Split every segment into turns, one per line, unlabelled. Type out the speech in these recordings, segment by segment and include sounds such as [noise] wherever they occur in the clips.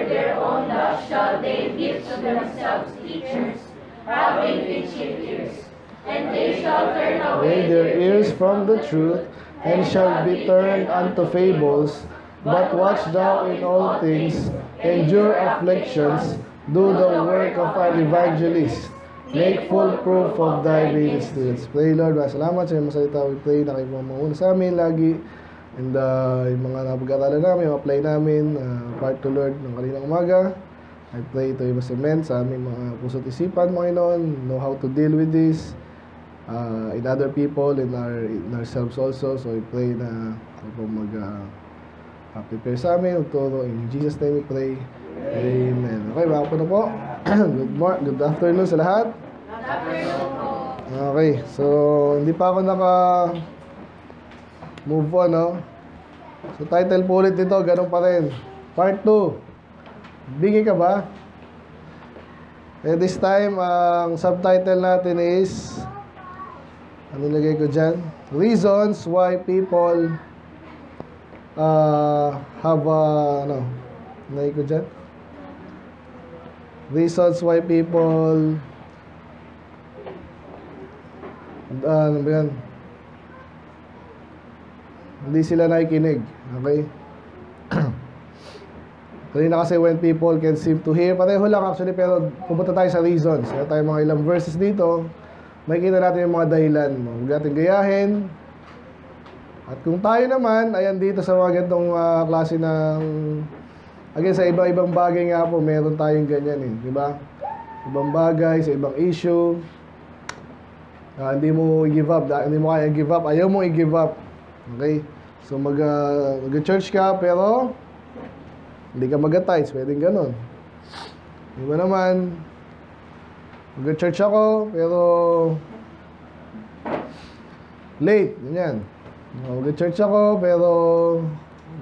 after their own lust shall they heap to themselves teachers, having itchy ears. And they shall turn
away their ears from the truth, and shall be turned unto fables. But watch thou in all things, endure afflictions, do the work of an evangelist, make full proof of thy ministries. Pray Lord, salamat sa iyong masalita. We pray na kayo mamuuna sa amin lagi. And uh, yung mga napag-aralan namin, yung apply namin, uh, part to Lord ng kaninang umaga. I pray ito yung cement sa aming mga puso't isipan, Panginoon, know how to deal with this uh, in other people, in, our, in ourselves also. So we pray na po mag uh, uh, prepare sa amin, uturo. In Jesus' name we pray. Amen. Okay, baka po na [clears throat] po. good, mor- good afternoon sa lahat. Okay, so hindi pa ako naka move on, no? So title po ulit nito, ganun pa rin. Part 2. Bingi ka ba? Eh, this time, ang subtitle natin is ano nilagay ko dyan? Reasons why people uh, have a, ano, nilagay ko dyan? Reasons why people ah, ano ba yan? Hindi sila nakikinig. Okay? [clears throat] Kanina kasi when people can seem to hear, pareho lang actually, pero pupunta tayo sa reasons. Kaya tayo mga ilang verses dito, makikita natin yung mga dahilan. Huwag natin gayahin. At kung tayo naman, ayan dito sa mga ganitong ah, klase ng... Again, sa iba-ibang bagay nga po, meron tayong ganyan eh. Di ba? Ibang bagay, sa ibang issue. Ah, hindi mo i-give up. Hindi mo kaya i-give up. Ayaw mo i-give up. Okay? So, mag, ah, mag-church ka, pero hindi ka mag-tithes. Pwedeng ganun. Iba naman, mag-church ako, pero late. Ganyan. Mag-church ako, pero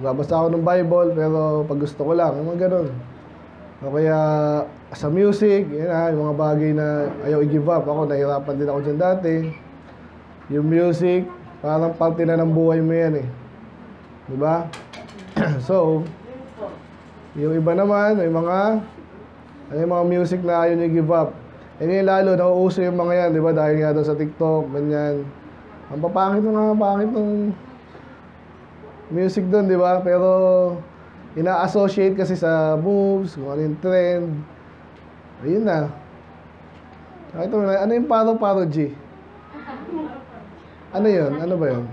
babasa ako ng Bible, pero pag gusto ko lang. Yung Mga ganun. O kaya sa music, yun ah, yung mga bagay na ayaw i-give up. Ako, nahirapan din ako dyan dati. Yung music, parang parte na ng buhay mo yan eh. Di ba? [clears throat] so, yung iba naman, yung mga ano yung mga music na ayaw nyo give up. Eh ngayon lalo, nauuso yung mga yan, di ba? Dahil nga doon sa TikTok, ganyan. Ang papangit ng mga pangit ng music doon, di ba? Pero ina-associate kasi sa moves, kung ano yung trend. Ayun na. Ito, ano yung paro-paro G? Ano yun? Ano ba yun?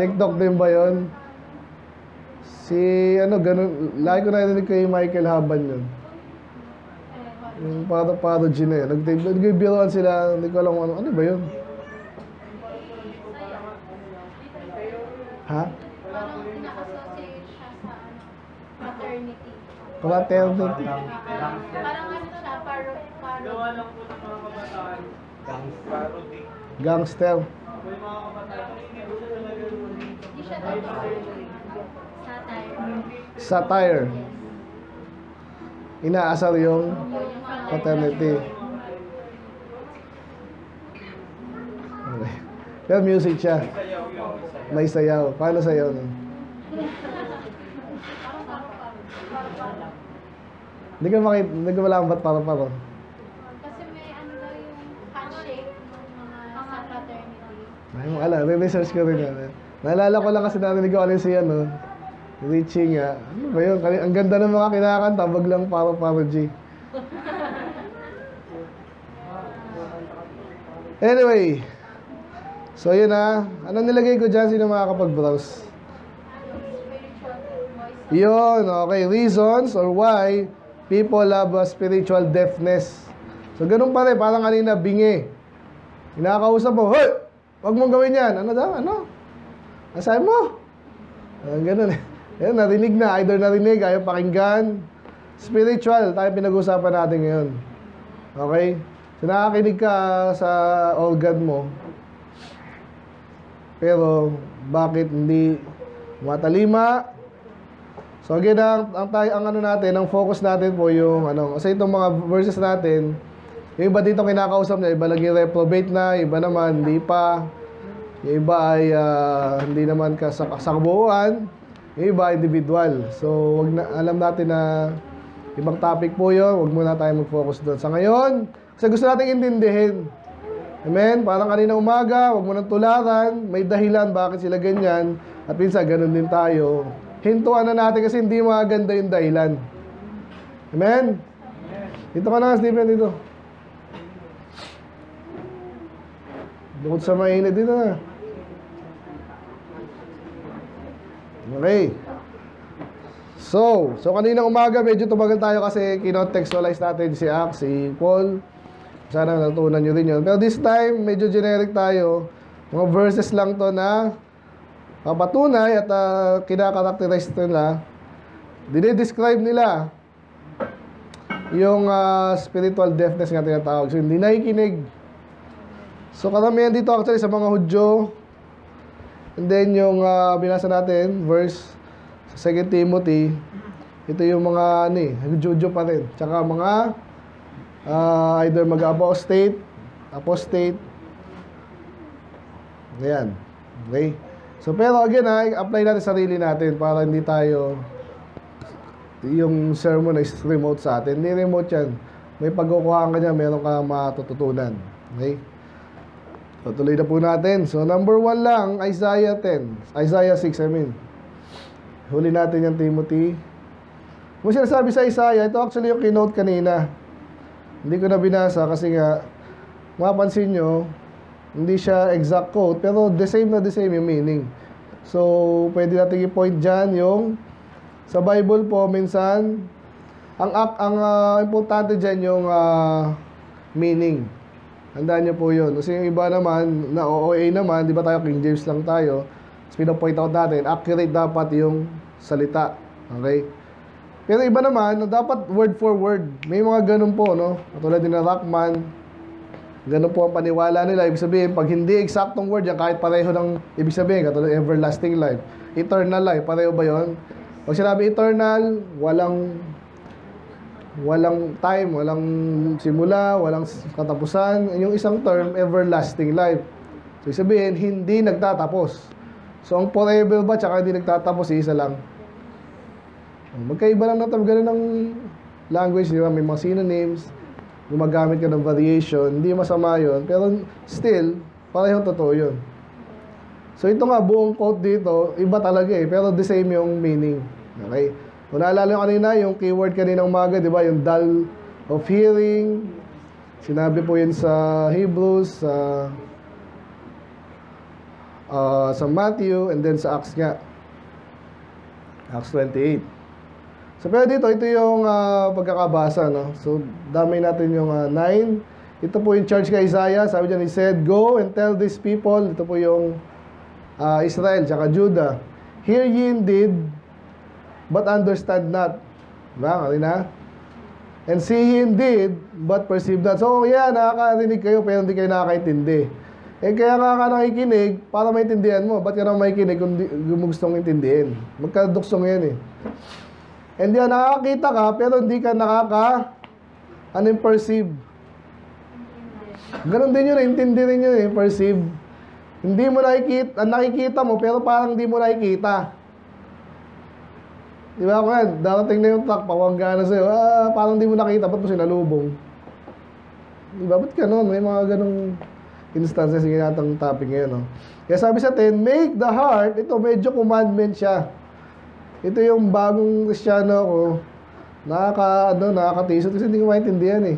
TikTok din ba yun? Si, ano, ganun, lagi ko narinig kay Michael Haban yun. Yung paro-paro G na yun. Nag- Nagbibiroan sila, hindi ko alam ano, ano ba yun? Ha?
Parang ina-associate siya sa ano, maternity.
Fraternity.
Parang ano siya, paro, paro.
Gangster.
Hindi siya totoo. Satire.
Satire. Inaasar yung
Yun yung
fraternity. Okay. Pero music siya. May sayaw. Paano sayaw nun? Hindi ka makita, hindi ka malaman ba't para-para.
Kasi may ano daw yung handshake ng mga sa
Ay, mo alam, re-research ko rin yan. Naalala ko lang kasi narinig ko alin si ano, Richie nga. Ano ba yun? Ang ganda ng mga kinakanta, wag lang paro-paro G. Anyway, so yun na. Ano nilagay ko dyan? Sino makakapag-browse? Yun, okay. Reasons or why people have a spiritual deafness. So, ganun pa rin. Parang kanina, bingi. Kinakausap mo, Hoy! Huwag mong gawin yan. Ano daw? Ano? Asahin mo? Ah, ganun [laughs] eh. Yan, narinig na. Either narinig, ayaw pakinggan. Spiritual, tayo pinag-usapan natin ngayon. Okay? So, nakakinig ka sa organ mo. Pero, bakit hindi matalima? So again, ang, ang, tayo, ang ano natin, ang focus natin po yung ano, kasi itong mga verses natin, yung iba dito kinakausap niya, iba lagi reprobate na, iba naman hindi pa. Yung iba ay ah, hindi naman ka sa, sa kabuuan, yung iba individual. So wag na, alam natin na Ibang topic po yun. Huwag muna tayo mag-focus doon. Sa ngayon, kasi gusto natin intindihin. Amen? Parang kanina umaga, huwag mo nang tularan. May dahilan bakit sila ganyan. At minsan, ganun din tayo. Hintuan na natin kasi hindi maganda yung dahilan. Amen? Dito ka na, Stephen, dito. Bukod sa mainit dito na. Okay. So, so kanina umaga medyo tumagal tayo kasi kinontextualize natin si Ak, si Paul. Sana natutunan nyo din yun. Pero this time, medyo generic tayo. Mga verses lang to na papatunay at uh, kinakarakterize nila. Dinidescribe nila yung ah, spiritual deafness nga tinatawag. So, hindi nakikinig. So, karamihan dito actually sa mga Hudyo. And then, yung ah, binasa natin, verse sa 2 Timothy, ito yung mga, ano eh, Hudyo pa rin. Tsaka mga, ah, either mag-apostate, apostate, Ayan. Okay? So, pero again, ha, apply natin sarili natin para hindi tayo yung sermon is remote sa atin. Hindi remote yan. May pagkukuhaan ka niya, meron ka matututunan. Okay? So, tuloy na po natin. So, number one lang, Isaiah 10. Isaiah 6, I mean. Huli natin yung Timothy. Kung sinasabi sa Isaiah, ito actually yung keynote kanina. Hindi ko na binasa kasi nga, mapansin nyo, hindi siya exact quote, pero the same na the same yung meaning. So, pwede natin i-point dyan yung sa Bible po, minsan, ang, ang ah, importante dyan yung ah, meaning. Handaan niyo po yun. Kasi yung iba naman, na OOA naman, di ba tayo King James lang tayo, Tapos pinapoint out natin, accurate dapat yung salita. Okay? Pero iba naman, dapat word for word. May mga ganun po, no? Katulad din na Rockman, Ganun po ang paniwala nila. Ibig sabihin, pag hindi eksaktong word yan, kahit pareho ng ibig sabihin, katulad everlasting life, eternal life, pareho ba yon? Pag sinabi eternal, walang walang time, walang simula, walang katapusan. Yung isang term, everlasting life. So, sabihin, hindi nagtatapos. So, ang forever ba, tsaka hindi nagtatapos, isa lang. Magkaiba lang na ganun ng language, di ba? May mga synonyms, gumagamit ka ng variation, hindi masama yon pero still, parehong totoo yun. So ito nga, buong quote dito, iba talaga eh, pero the same yung meaning. Okay? Kung naalala nyo kanina, yung keyword kanina umaga, di ba, yung dull of hearing, sinabi po yun sa Hebrews, sa uh, sa Matthew, and then sa Acts nga. Acts 28. So, pero dito, ito yung ah, pagkakabasa, no? So, damay natin yung 9. ito po yung charge kay Isaiah. Sabi niya, he said, Go and tell these people, ito po yung ah, Israel, tsaka Judah, Hear ye indeed, but understand not. Diba? Kanina? And see indeed, but perceive not. So, yeah, nakakarinig kayo, pero hindi kayo nakakaintindi. Eh, kaya nga ka nakikinig, para maintindihan mo. Ba't ka naman makikinig kung, di, kung gustong intindihin? Magkaduksong yan eh. And yan, nakakita ka, pero hindi ka nakaka, ano yung perceive. Ganon din yun, intindi rin yun eh, perceive. Hindi mo nakikita, nakikita mo, pero parang hindi mo nakikita. Di ba, kaya darating na yung truck, pawangga na sa'yo, ah, parang hindi mo nakita, ba't mo sinalubong? Di ba, ba't ganon? May mga ganong instances yung ginatang topic ngayon, no? Kaya sabi sa 10, make the heart, ito medyo commandment siya. Ito yung bagong kristyano ko, nakaka, ano, nakakatisot kasi hindi ko maintindihan eh.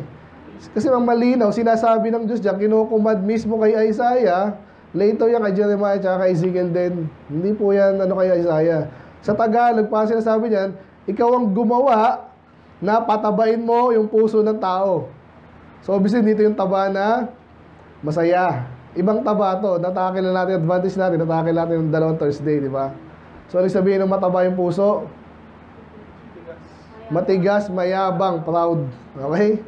Kasi ang malinaw, sinasabi ng Diyos diyan, kinukumad mismo kay Isaiah, later yan kay Jeremiah at kay Ezekiel din. Hindi po yan ano kay Isaiah. Sa Tagalog, pa sinasabi niyan, ikaw ang gumawa na patabain mo yung puso ng tao. So obviously, dito yung taba na masaya. Ibang taba to. Natakil na natin, advantage natin, natakil natin yung dalawang Thursday, di ba? So, ano sabihin ng mataba yung puso? Matigas, mayabang, proud. Okay?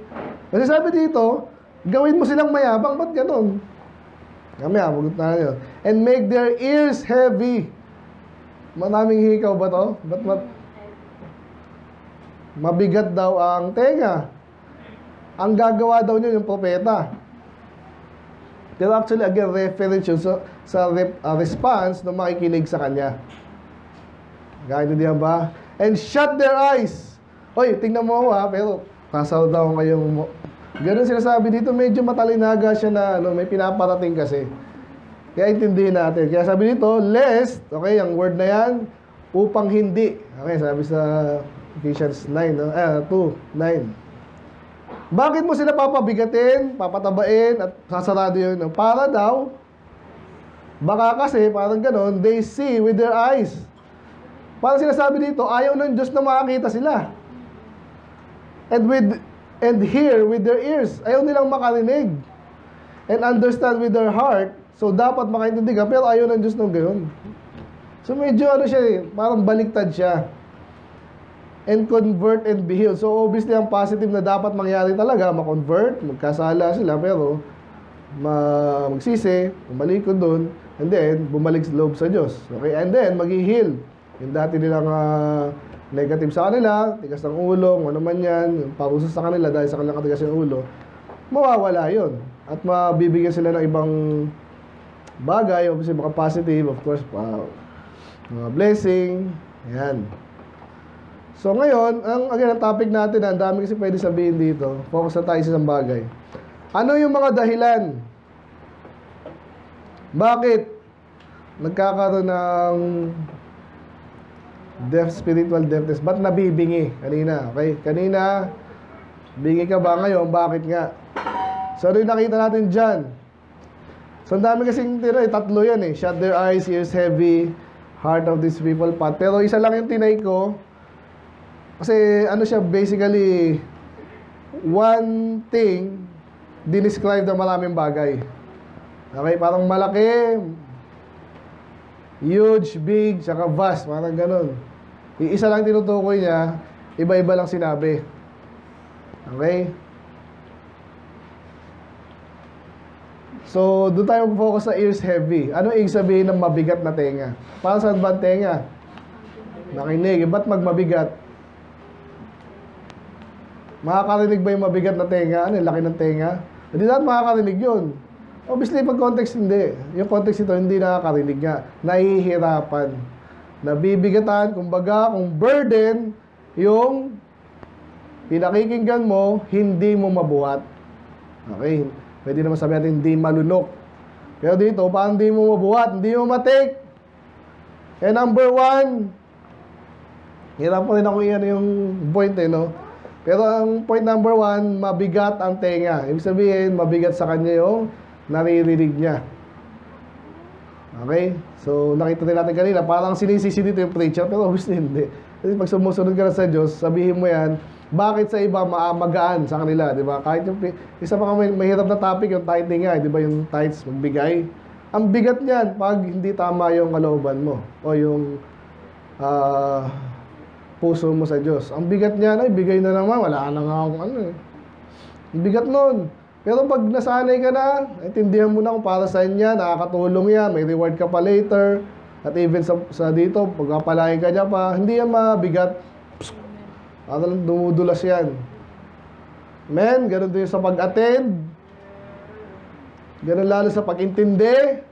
Kasi sabi dito, gawin mo silang mayabang, ba't ganun? Mamaya, magot na yun. And make their ears heavy. Maraming hikaw ba to? Ba't mat... Mabigat daw ang tenga. Ang gagawa daw niyo yung propeta. Pero actually, again, reference yun sa, sa rep- uh, response ng makikinig sa kanya. Kaintindihan ba? And shut their eyes. Oy, tingnan mo ha, pero pasal daw kayong. Ganun sinasabi dito, medyo matalinaga siya na ano, may pinaparating kasi. Kaya intindihin natin. Kaya sabi dito, lest, okay, ang word na yan, upang hindi. Okay, sabi sa Ephesians 9, no? ah, 2, 9. Bakit mo sila papabigatin, papatabain, at sasarado yun? no? Para daw, baka kasi, parang ganon, they see with their eyes. Parang sinasabi dito, ayaw ng Diyos na makakita sila. And with and hear with their ears. Ayaw nilang makarinig. And understand with their heart. So dapat makaintindi ka, pero ayaw ng Diyos ng gayon. So medyo ano siya eh, parang baliktad siya. And convert and be healed. So obviously ang positive na dapat mangyari talaga, ma-convert, magkasala sila, pero ma magsisi, bumalikod doon, and then bumalik sa loob sa Diyos. Okay? And then mag-heal. Yung dati nilang ah, negative sa kanila, tigas ng ulo, ano man yan, yung parusa sa kanila dahil sa kanilang katigas ng ulo, mawawala yon At mabibigyan sila ng ibang bagay, obviously mga positive, of course, pa, mga blessing, yan. So ngayon, ang again ang topic natin, ang dami kasi pwede sabihin dito. Focus na tayo sa isang bagay. Ano yung mga dahilan? Bakit nagkakaroon ng deaf spiritual deafness? Ba't nabibingi kanina? Okay? Kanina, bingi ka ba ngayon? Bakit nga? So ano nakita natin dyan? So ang dami kasing tira, eh, tatlo yan eh. Shut their eyes, ears heavy, heart of these people pat. Pero isa lang yung tinay ko. Kasi ano siya, basically, one thing, dinescribe na maraming bagay. Okay, parang malaki, huge, big, saka vast, parang ganun. Iisa lang tinutukoy niya, iba-iba lang sinabi. Okay? So, doon tayo focus sa ears heavy. Ano ibig sabihin ng mabigat na tenga? Para saan ba tenga? Nakinig. Ba't magmabigat? Makakarinig ba yung mabigat na tenga? Ano yung laki ng tenga? Hindi natin makakarinig yun. Obviously, pag context hindi. Yung context ito, hindi nakakarinig nga. Nahihirapan. Nabibigatan, kumbaga, kung burden, yung pinakikinggan mo, hindi mo mabuhat. Okay? Pwede naman sabihin natin, hindi malunok. Pero dito, paano hindi mo mabuhat? Hindi mo matake. And number one, hirap po rin ako iyan yung point eh, no? Pero ang point number one, mabigat ang tenga. Ibig sabihin, mabigat sa kanya yung naririnig niya. Okay? So, nakita din natin kanina, parang sinisisi dito yung preacher, pero obviously hindi. Kasi pag sumusunod ka na sa Diyos, sabihin mo yan, bakit sa iba ma- magaan sa kanila, di ba? Kahit yung, isa pa may, mahirap na topic, yung tithing nga, di ba? Yung tithes, magbigay. Ang bigat niyan, pag hindi tama yung kalooban mo, o yung ah, puso mo sa Diyos. Ang bigat niyan, ay, bigay na naman, wala na nga akong ano eh. Ang bigat nun. Pero pag nasanay ka na, intindihan mo na kung para saan yan, nakakatulong yan, may reward ka pa later. At even sa, sa dito, pagkapalain ka niya pa, hindi yan mabigat. Psst, Ano lang, dumudulas yan. Men, ganun din sa pag-attend. Ganun lalo sa pag-intindi.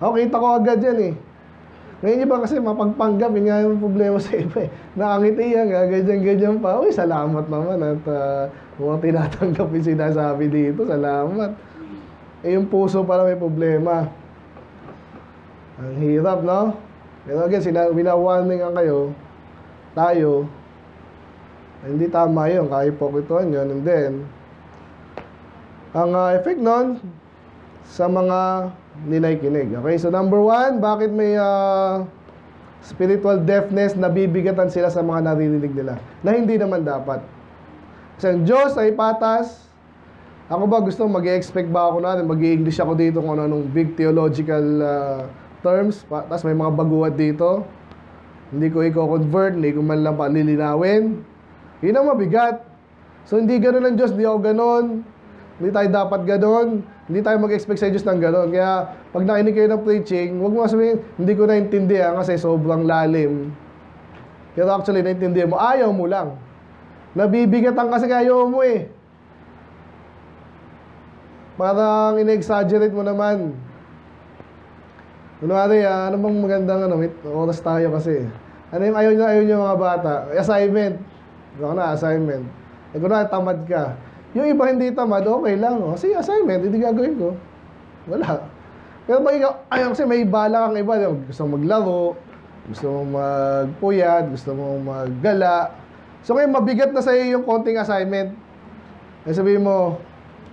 Ako, kita ko agad yan eh. Ngayon iba kasi mapagpanggap, yun nga yung problema sa iba eh. Nakangiti yan, nga, ganyan-ganyan pa. Uy, salamat naman at uh, mukhang tinatanggap yung sinasabi dito. Salamat. Eh, yung puso pala may problema. Ang hirap, no? Pero again, sina- winawarning ang kayo, tayo, hindi tama yun, kaya pokituan yun. And then, ang uh, effect nun, sa mga ninaykinig. Okay, so number one, bakit may uh, spiritual deafness, nabibigatan sila sa mga naririnig nila, na hindi naman dapat. Kasi ang Diyos ay patas, ako ba gusto mag-expect ba ako na mag-English ako dito kung ano nung big theological uh, terms, tapos may mga baguhat dito, hindi ko i-convert, hindi ko man lang palilinawin. Yun ang mabigat. So hindi ganun ang Diyos, hindi ako ganun. Hindi tayo dapat ganun. Hindi tayo mag-expect sa Diyos ng ganun. Kaya pag nakinig kayo ng preaching, huwag mo sabihin, hindi ko naintindihan kasi sobrang lalim. Pero actually, naintindihan mo, ayaw mo lang. Nabibigatan kasi ayaw mo eh. Parang in-exaggerate mo naman. Kunwari, ah, ano bang magandang ano, may oras tayo kasi. Ano yung ayaw nyo, ayaw nyo mga bata? Assignment. Baka na assignment. Eh kung na tamad ka. Yung iba hindi tamad, okay lang. O, sige, assignment, hindi gagawin ko. Wala. Pero pag ikaw, ay, kasi may bala kang iba. Gusto mong maglaro, gusto mong magpuyat, gusto mong maggala. So ngayon, mabigat na sa'yo yung konting assignment. Eh sabihin mo,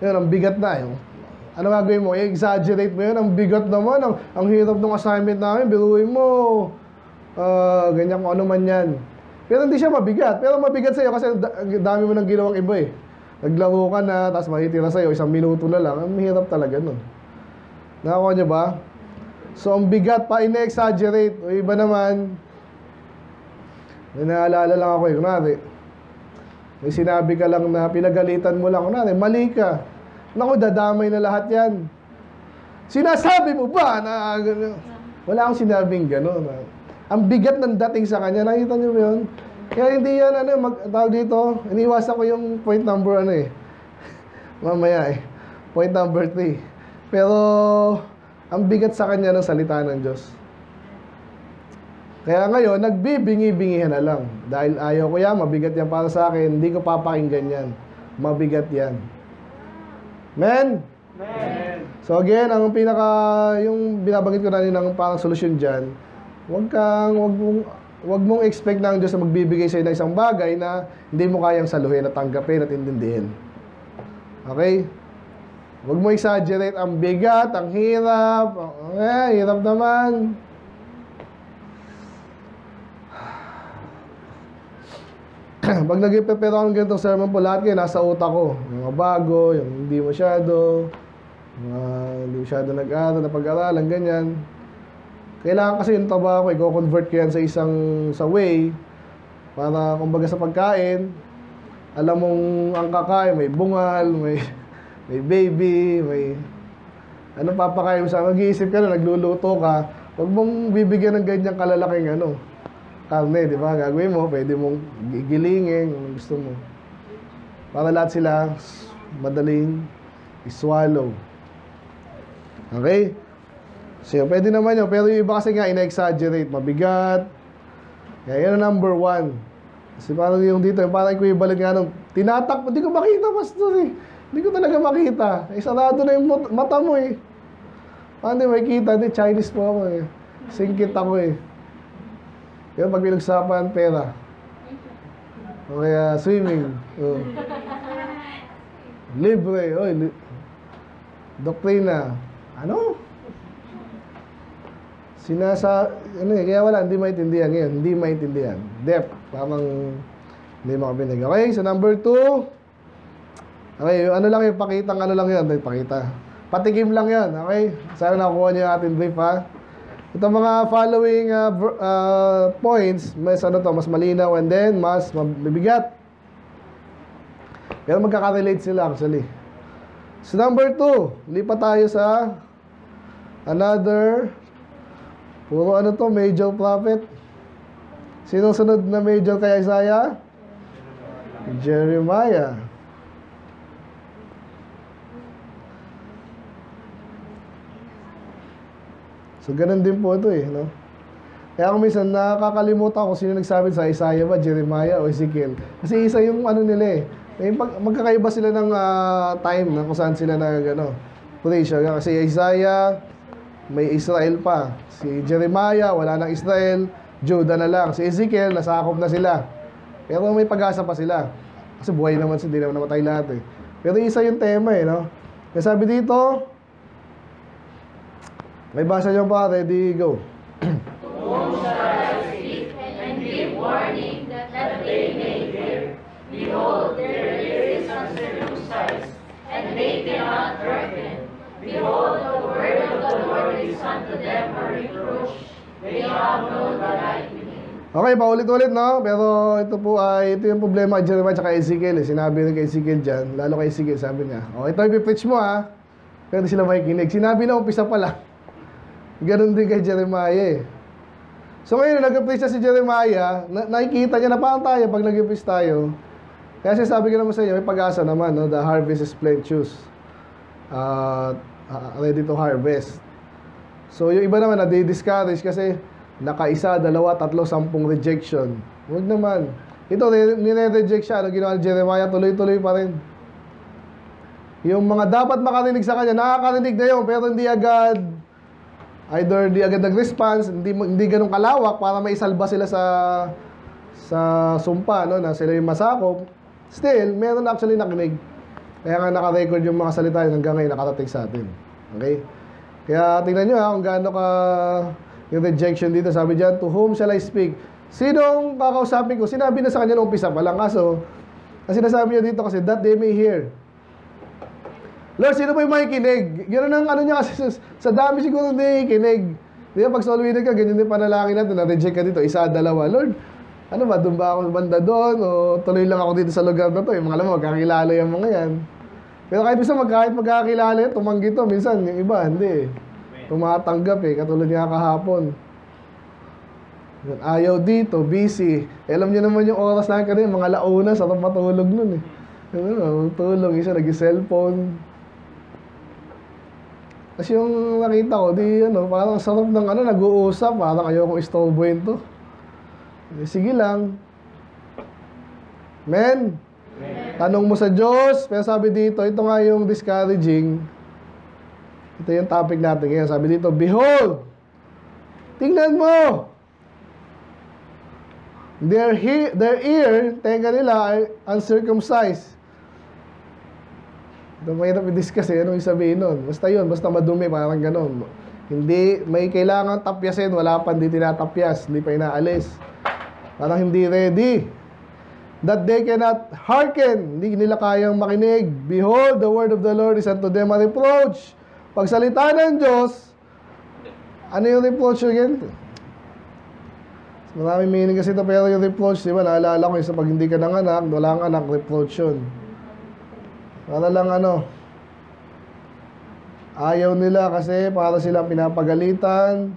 yun, ang bigat na. Yung, ano gagawin mo? I-exaggerate mo yun. Ang bigat naman. Ang, ang hirap ng assignment namin. Biruin mo. Ah, ganyan kung ano man yan. Pero hindi siya mabigat. Pero mabigat sa'yo kasi dami mo nang ginawang iba eh. Naglaro ka na, tapos mahitira sa'yo, isang minuto na lang. Ang hirap talaga nun. Nakakuha niyo ba? So, ang bigat pa, ine-exaggerate. O iba naman, naalala lang ako eh. Kunwari, may sinabi ka lang na pinagalitan mo lang. Kunwari, mali ka. Naku, dadamay na lahat yan. Sinasabi mo ba na? Wala akong sinabing gano'n. Ang bigat ng dating sa kanya, nakita niyo ba yun? Kaya hindi yan, ano, mag, tawag dito, iniwasan ko yung point number, ano eh. [laughs] Mamaya eh. Point number three. Pero, ang bigat sa kanya ng salita ng Diyos. Kaya ngayon, nagbibingi-bingihan na lang. Dahil ayaw ko yan, mabigat yan para sa akin, hindi ko papakinggan yan. Mabigat yan. Men? So again, ang pinaka, yung binabanggit ko na rin ng parang solusyon dyan, huwag kang, huwag mong, huwag mong expect na ang Diyos na magbibigay sa'yo ng isang bagay na hindi mo kayang saluhin at tanggapin at intindihin. Okay? Huwag mo exaggerate ang bigat, ang hirap. Eh, hirap naman. [clears throat] Pag nag-prepare ako ng ganitong sermon po, lahat kayo nasa utak ko. Yung mga bago, yung hindi masyado, mga hindi masyado nag-aaral, na pag-aralan, ganyan. Kailangan kasi yung taba ko, i-convert ko yan sa isang, sa way, para kumbaga sa pagkain, alam mong ang kakain, may bungal, may, [laughs] may baby, may, ano papakain mo sa, mag-iisip ka na, nagluluto ka, huwag mong bibigyan ng ganyang kalalaking ano, karne, di ba? Gagawin mo, pwede mong gigilingin, kung gusto mo. Para lahat sila madaling i-swallow. Okay? So, pwede naman yun. Pero yung iba kasi nga, ina-exaggerate. Mabigat. Kaya yun ang number one. Kasi parang yung dito, parang equivalent nga nung, tinatak, hindi ko makita, pastor eh. Hindi ko talaga makita. Eh, sarado na yung mata mo eh. Paano di makikita? Hindi, Chinese po ako eh. Singkit ako eh. Yung pag pinagsapan, pera. O kaya swimming. Oh. Libre. Oy, li- doktrina. Ano? Sinasa... Ano eh, kaya wala, hindi maintindihan ngayon. Hindi maintindihan. Depth. Parang hindi makabinig. Okay, so number two. Okay, ano lang yung pakitang ano lang yun. Pakita. Patikim lang yan. Okay? Sana nakuha niyo yung ating brief ha. Ito mga following uh, uh, points, mas ano to, mas malinaw and then mas mabibigat. Pero magkaka-relate sila actually. So number two, lipat tayo sa another puro ano to, major prophet. Sino sunod na major kay Isaiah? Jeremiah. So, ganun din po ito eh, no? Kaya kung minsan nakakalimutan ko sino nagsabi sa Isaiah ba, Jeremiah o Ezekiel. Kasi isa yung ano nila eh. May pag, magkakaiba sila ng ah, time na kung saan sila nag ano, preach. Kasi Isaiah, may Israel pa. Si Jeremiah, wala nang Israel. Judah na lang. Si Ezekiel, nasakop na sila. Pero may pag-asa pa sila. Kasi buhay naman sila, hindi naman namatay lahat eh. Pero isa yung tema eh, no? Kaya sabi dito, may basa niyo pa, ready, go.
warning that they may hear. Behold, their ear is uncircumcised, and they cannot hearken. Behold, the word of the Lord is unto them a reproach. They no delight in him.
Okay, paulit-ulit, no? Pero ito po ay, ito yung problema kay Jeremiah at Ezekiel. Eh. Sinabi rin kay Ezekiel dyan, lalo kay Ezekiel, sabi niya, oh, ito ipipreach mo ha. Pero di sila makikinig. Sinabi na umpisa pa lang. [laughs] Ganon din kay Jeremiah eh. So ngayon, nag-preach na si Jeremiah, na- nakikita niya na parang tayo pag nag-preach tayo. Kaya sabi ko naman sa inyo, may pag-asa naman, no? The harvest is plenteous. Uh, uh, ready to harvest. So yung iba naman, na-discourage kasi nakaisa, dalawa, tatlo, sampung rejection. Huwag naman. Ito, re- nire-reject siya. Ano ginawa ni Jeremiah? Tuloy-tuloy pa rin. Yung mga dapat makarinig sa kanya, nakakarinig na yun, pero hindi agad, either hindi agad nag-response, hindi, hindi ganun kalawak para maisalba sila sa sa sumpa, no, na sila yung masakop. Still, meron actually nakinig. Kaya nga naka-record yung mga salita yun hanggang ngayon nakarating sa atin. Okay? Kaya tingnan nyo ha, kung gaano ka yung rejection dito. Sabi dyan, to whom shall I speak? Sinong kakausapin ko? Sinabi na sa kanya nung umpisa pa lang. Kaso, ang sinasabi niya dito kasi, that they may hear. Lord, sino pa yung makikinig? Ganun ang ano niya kasi sa, sa dami siguro hindi kinig. Di ba, pag sa ka, ganyan din panalangin natin, na-reject ka dito, isa, dalawa. Lord, ano ba, doon ba ako banda doon? O tuloy lang ako dito sa lugar na to? Yung mga alam mo, magkakilala yung mga yan. Pero kahit minsan, mag, kahit magkakilala tumanggi to. Minsan, yung iba, hindi. Tumatanggap eh, katulad nga kahapon. Ayaw dito, busy. Eh, alam niyo naman yung oras namin kanina, mga launa, sarap matulog nun eh. Ano, tulog, isa nag-cellphone. Tapos yung nakita ko, di ano, parang sarap ng ano, nag-uusap, parang ayokong istorbohin to. Eh, Sige lang. Men, tanong mo sa Diyos, pero sabi dito, ito nga yung discouraging. Ito yung topic natin ngayon. Sabi dito, Behold! Tingnan mo! Their, he, their ear, tenga nila, ay uncircumcised. Ito mahirap i-discuss eh. Anong sabihin nun? Basta yun, basta madumi, parang ganun. Hindi, may kailangan tapyasin, wala pa hindi tinatapyas, hindi pa inaalis. Parang hindi ready. That they cannot hearken, hindi nila kayang makinig. Behold, the word of the Lord is unto them a reproach. Pagsalita ng Diyos, ano yung reproach again? Maraming meaning kasi ito, pero yung reproach, di ba, naalala ko yung sa pag hindi ka nanganak, wala kang anak, reproach yun. Para lang ano, ayaw nila kasi para silang pinapagalitan,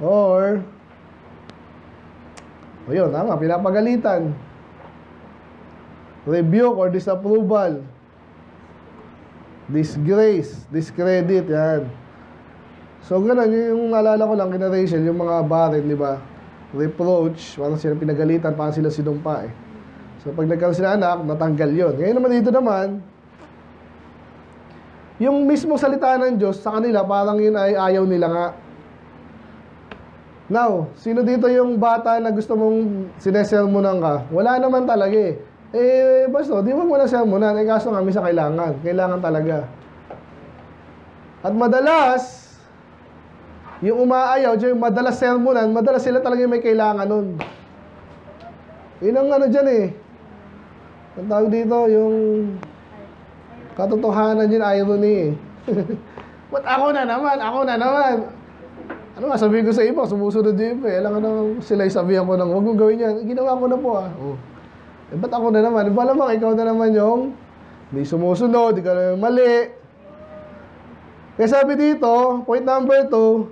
or, o yun, tama, pinapagalitan, rebuke or disapproval, disgrace, discredit, yan. So, ganun, yun yung naalala ko lang kina Rachel, yung mga barren, di ba? Reproach, parang sila pinagalitan, parang sila sinumpa eh. So, pag nagkaroon sila anak, natanggal yon. Ngayon naman dito naman, yung mismo salita ng Diyos sa kanila, parang yun ay ayaw nila nga. Now, sino dito yung bata na gusto mong sinesermonan ka? Wala naman talaga eh. Eh, basta, di mo muna sermonan. Eh, kaso nga, misa kailangan. Kailangan talaga. At madalas, yung umaayaw, yung madalas sermonan, madalas sila talaga may kailangan nun. Yun ang ano dyan eh. Ang tawag dito, yung katotohanan yun, irony eh. [laughs] Ba't ako na naman? Ako na naman. Ano nga, sabihin ko sa iba, sumusunod yung iba eh. Alam ko na sila sabihan ko ng, huwag mong gawin yan. Ginawa ko na po ah. Oh. Eh, ba't ako na naman? Iba lamang, ikaw na naman yung hindi sumusunod, ikaw na yung mali. Kaya sabi dito, point number two,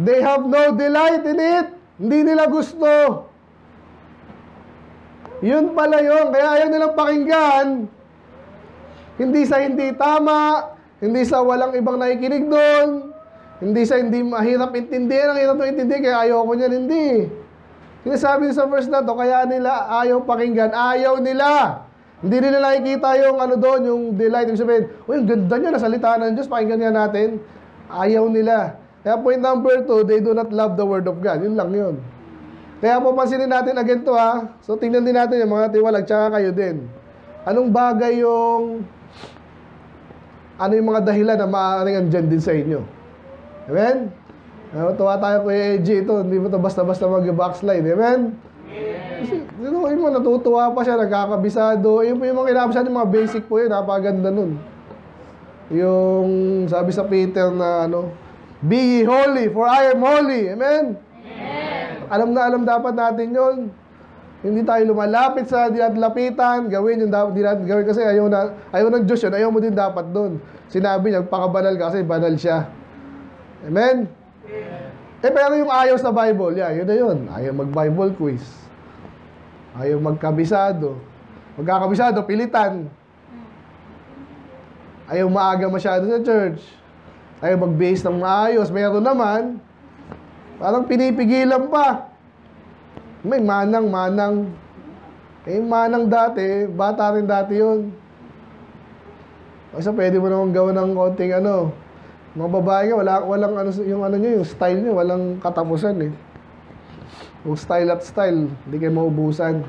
they have no delight in it. Hindi nila gusto. Yun pala yun. Kaya ayaw nilang pakinggan. Hindi sa hindi tama, hindi sa walang ibang nakikinig doon, hindi sa hindi mahirap intindihan, ang hirap na intindihan, kaya ayaw ko niyan, hindi. Sinasabi sa verse na to, kaya nila ayaw pakinggan, ayaw nila. Hindi nila nakikita yung ano doon, yung delight. Ibig sabihin, uy, ang ganda niya, nasalita ng Diyos, pakinggan nga natin. Ayaw nila. Kaya point number two, they do not love the word of God. Yun lang yun. Kaya papansinin natin again to ha. So tingnan din natin yung mga tiwalag, tsaka kayo din. Anong bagay yung ano yung mga dahilan na maaaring andyan din sa inyo? Amen? Uh, tuwa tayo kay AJ ito. Hindi mo to basta-basta mag-backslide. Amen? Kasi, you know, yung mga natutuwa pa siya, nagkakabisado. Yung po yung mga kinabisado, yung mga basic po yun, napaganda nun. Yung sabi sa Peter na ano, Be ye holy, for I am holy. Amen? Alam na alam dapat natin yon. Hindi tayo lumalapit sa di natin lapitan, gawin yung dapat di natin gawin kasi ayaw na ayaw ng Diyos yun, ayaw mo din dapat doon. Sinabi niya, pakabanal ka kasi banal siya. Amen? Eh pero yung ayaw sa Bible, yeah, yun na yun. Ayaw mag-Bible quiz. Ayaw magkabisado. Magkakabisado, pilitan. Ayaw maaga masyado sa church. Ayaw mag-base ng maayos. Meron naman, parang pinipigilan pa. May manang, manang. Eh, manang dati, bata rin dati yun. Kasi pwede mo naman gawin ng konting ano. Mga babae nga, wala, walang ano, yung ano nyo, yung style nyo, walang katapusan eh. Yung style at style, hindi kayo maubusan.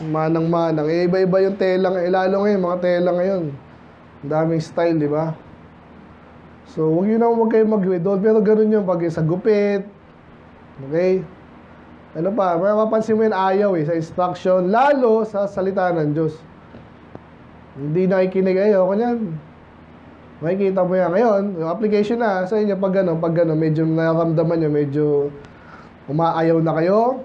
Manang-manang. Eh, iba-iba yung tela. Eh, lalo ngayon, mga tela ngayon. Ang daming style, di ba? So, huwag yun naman huwag kayo mag-withhold. Pero ganun yung pag sa gupit. Okay? Ano pa? Mapapansin mo yun ayaw eh, sa instruction. Lalo sa salita ng Diyos. Hindi nakikinig. Ayaw ko niyan. Makikita mo yan. Ngayon, yung application na sa inyo, pag gano'n, pag gano'n, medyo nararamdaman nyo, medyo umaayaw na kayo.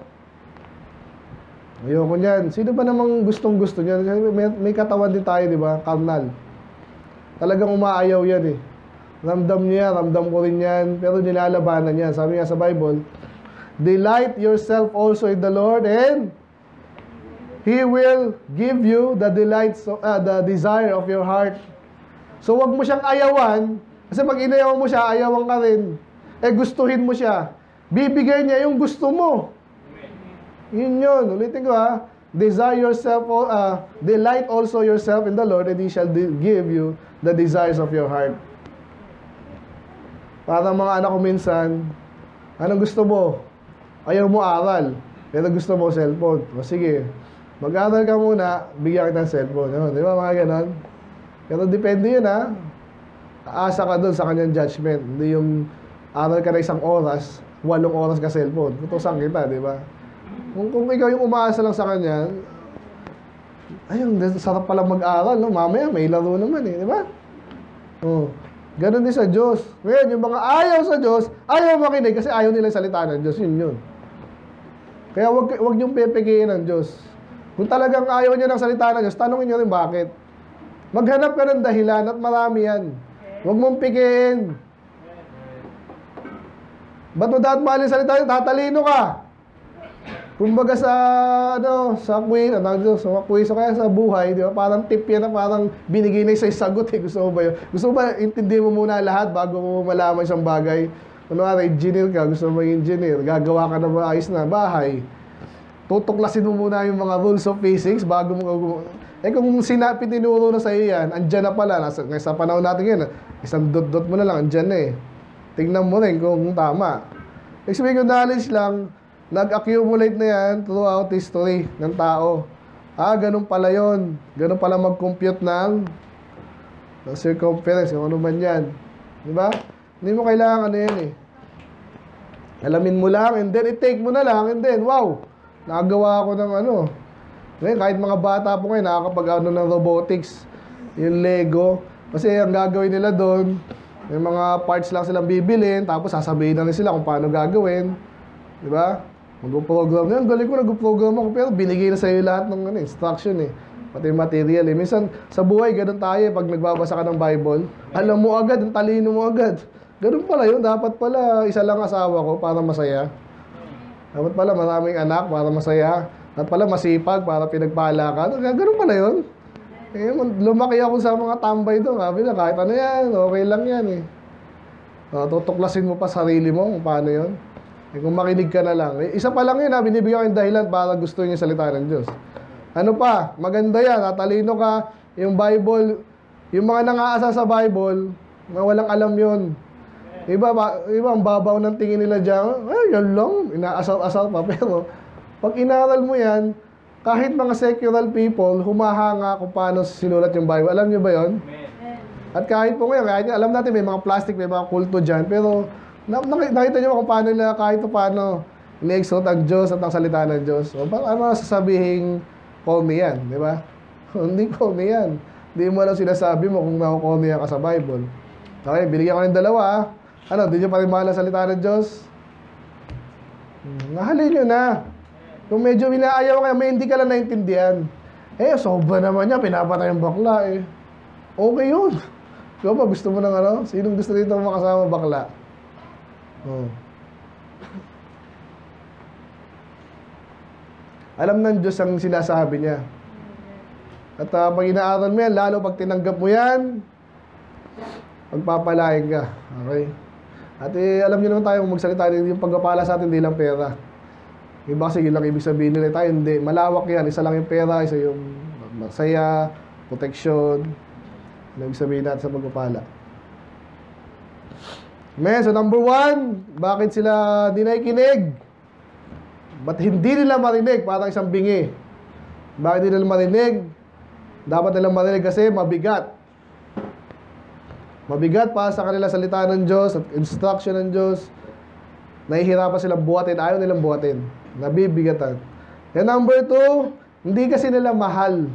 Ayoko niyan. Sino ba namang gustong gusto niyan? May, may katawan din tayo, di ba? Karnal. Talagang umaayaw yan eh. Ramdam niya, ramdam ko rin yan. Pero nilalabanan yan. Sabi nga sa Bible, Delight yourself also in the Lord and He will give you the delights, ah, the desire of your heart. So wag mo siyang ayawan. Kasi pag inayawan mo siya, ayawan ka rin. Eh gustuhin mo siya. Bibigay niya yung gusto mo. Yun yun. Ulitin ko ha. Desire yourself, uh, delight also yourself in the Lord and He shall give you the desires of your heart. Para mga anak ko minsan, anong gusto mo? Ayaw mo aral. Pero gusto mo cellphone. O sige, mag-aral ka muna, bigyan kita ng cellphone. Yun, di ba mga ganon? Pero depende yun ha. Aasa ka doon sa kanyang judgment. Hindi yung aral ka na isang oras, walong oras ka cellphone. Putusan kita, di ba? Kung, kung ikaw yung umaasa lang sa kanya, ayun, sarap pala mag-aral, no? Mamaya may laro naman eh, di ba? Oh. Ganon din sa Diyos. Ngayon, yung mga ayaw sa Diyos, ayaw makinig kasi ayaw nila salita ng Diyos. Yun yun. Kaya wag, wag niyong pepegiin ng Diyos. Kung talagang ayaw niya ng salita ng Diyos, tanongin niyo rin bakit. Maghanap ka ng dahilan at marami yan. Huwag mong pigiin. Ba't mo dapat mahalin salita niya? Tatalino ka. Kumbaga sa ano, sa quiz, ano sa quiz o kaya sa buhay, di ba? Parang tip yan na parang binigay na sa sagot eh. Gusto mo ba yun? Gusto mo ba intindihin mo muna lahat bago mo malaman isang bagay? Kunwari, engineer ka, gusto mo engineer, gagawa ka na maayos na bahay. Tutuklasin mo muna yung mga rules of physics bago mo. Eh kung sinabi tinuro na sa iyo yan, andyan na pala. Nasa, sa panahon natin ngayon, isang dot-dot mo na lang, andyan na eh. Tingnan mo rin kung tama. Speaking of knowledge lang, nag-accumulate na yan throughout history ng tao. Ah, ganun pala yon. Ganun pala mag-compute ng, ng circumference, kung ano man yan. Di ba? Hindi mo kailangan ano yan eh. Alamin mo lang, and then i-take mo na lang, and then, wow, nakagawa ako ng ano. Ngayon, kahit mga bata po ngayon, nakakapag ano ng robotics, yung Lego. Kasi ang gagawin nila doon, may mga parts lang silang bibilin, tapos sasabihin na sila kung paano gagawin. Di ba? Mag-program na yan. Galing ko nag-program ako, pero binigay na sa'yo lahat ng ano, instruction eh. Pati material eh. Minsan, sa buhay, ganun tayo eh, pag nagbabasa ka ng Bible. Alam mo agad, ang talino mo agad. Ganun pala yun. Dapat pala, isa lang asawa ko para masaya. Dapat pala, maraming anak para masaya. Dapat pala, masipag para pinagpala ka. Ganun pala yun. Eh, lumaki ako sa mga tambay doon. Sabi na, kahit ano yan, okay lang yan eh. Uh, tutuklasin mo pa sarili mo kung paano yun. Eh, kung makinig ka na lang. Eh, isa pa lang yun ha, binibigyan ko yung dahilan para gusto yung salita ng Diyos. Ano pa, maganda yan, tatalino ka, yung Bible, yung mga nangaasa sa Bible, na walang alam yun. Iba, ba, iba ang babaw ng tingin nila dyan, ay, yan lang, inaasar-asar pa. [laughs] Pero, pag inaral mo yan, kahit mga secular people, humahanga kung paano sinulat yung Bible. Alam niyo ba yon? At kahit po ngayon, kahit alam natin may mga plastic, may mga kulto dyan, pero na, nak- nakita niyo ba kung paano nila kahit pa paano ini-exalt ang Diyos at ang salita ng Diyos. O, pa- ano sasabihin, call me yan, di ba? [laughs] Hindi call me yan. Hindi mo lang sinasabi mo kung me yan ka sa Bible. Okay, binigyan ko ng dalawa. ah. Ano, di niyo pa rin mahal ang salita ng Diyos? Hmm, Mahalin nyo na. Kung medyo inaayaw kayo, may hindi ka lang naintindihan. Eh, sobra naman niya, pinapatay yung bakla eh. Okay yun. [laughs] Ikaw ba, gusto mo ng ano? Sinong gusto dito makasama bakla? Oh. [laughs] Alam ng Diyos ang sinasabi niya. At ah, pag inaaral mo yan, lalo pag tinanggap mo yan, magpapalain ka. Okay? At eh, alam niyo naman tayo magsalita, yung pagpapala sa atin, hindi lang pera. Iba kasi yun lang ibig sabihin nila tayo, hindi. Malawak yan. Isa lang yung pera, isa yung masaya, protection. Ano ibig sabihin natin sa pagpapala. Men, so number one, bakit sila di nakikinig? Ba't hindi nila marinig? Parang isang bingi. Bakit hindi nila marinig? Dapat nilang marinig kasi mabigat. Mabigat pa sa kanila salita ng Diyos at instruction ng Diyos. Nahihirapan silang buhatin. Ayaw nilang buhatin. Nabibigatan. And number two, hindi kasi nila mahal.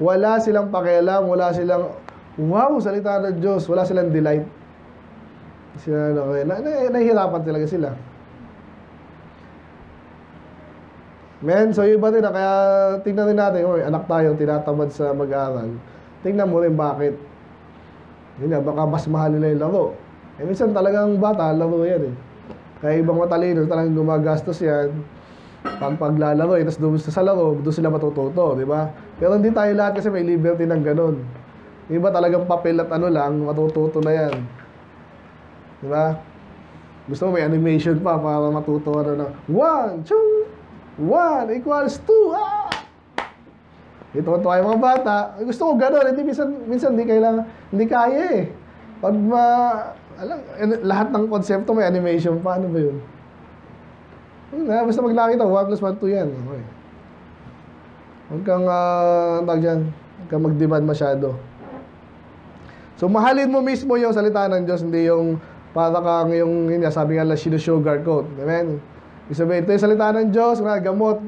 Wala silang pakialam. Wala silang, wow, salita ng Diyos. Wala silang delight. Sila, na, na, nahihirapan talaga sila. Men, so yung iba din, ah, kaya tingnan din natin, oh, anak tayo, tinatamad sa mag-aaral. Tingnan mo rin bakit. Yun nga, baka mas mahal nila yung laro. Eh, minsan talagang bata, laro yan eh. Kaya ibang matalino, talagang gumagastos yan. Pag paglalaro, eh, tapos sa laro, doon sila matututo, di ba? Pero hindi tayo lahat kasi may liberty ng ganun. Iba talagang papel at ano lang, matututo na yan. Di ba? Gusto mo may animation pa para matuto ano na, one, two, one equals two, ah! Ito tuwa yung mga bata. Gusto ko gano'n. Hindi minsan, minsan hindi kailangan, hindi kaya eh. Pag ma, alam, eh, lahat ng konsepto may animation pa. Ano ba yun? Na, basta maglaki ito. 1 plus 1, 2 yan. Okay. Huwag kang, uh, tag dyan, huwag kang mag-demand masyado. So, mahalin mo mismo yung salita ng Diyos, hindi yung para kang yung, yun sabi nga lang, sinusugarcoat. Amen? Ibig sabihin, ito yung salita ng Diyos, mga gamot.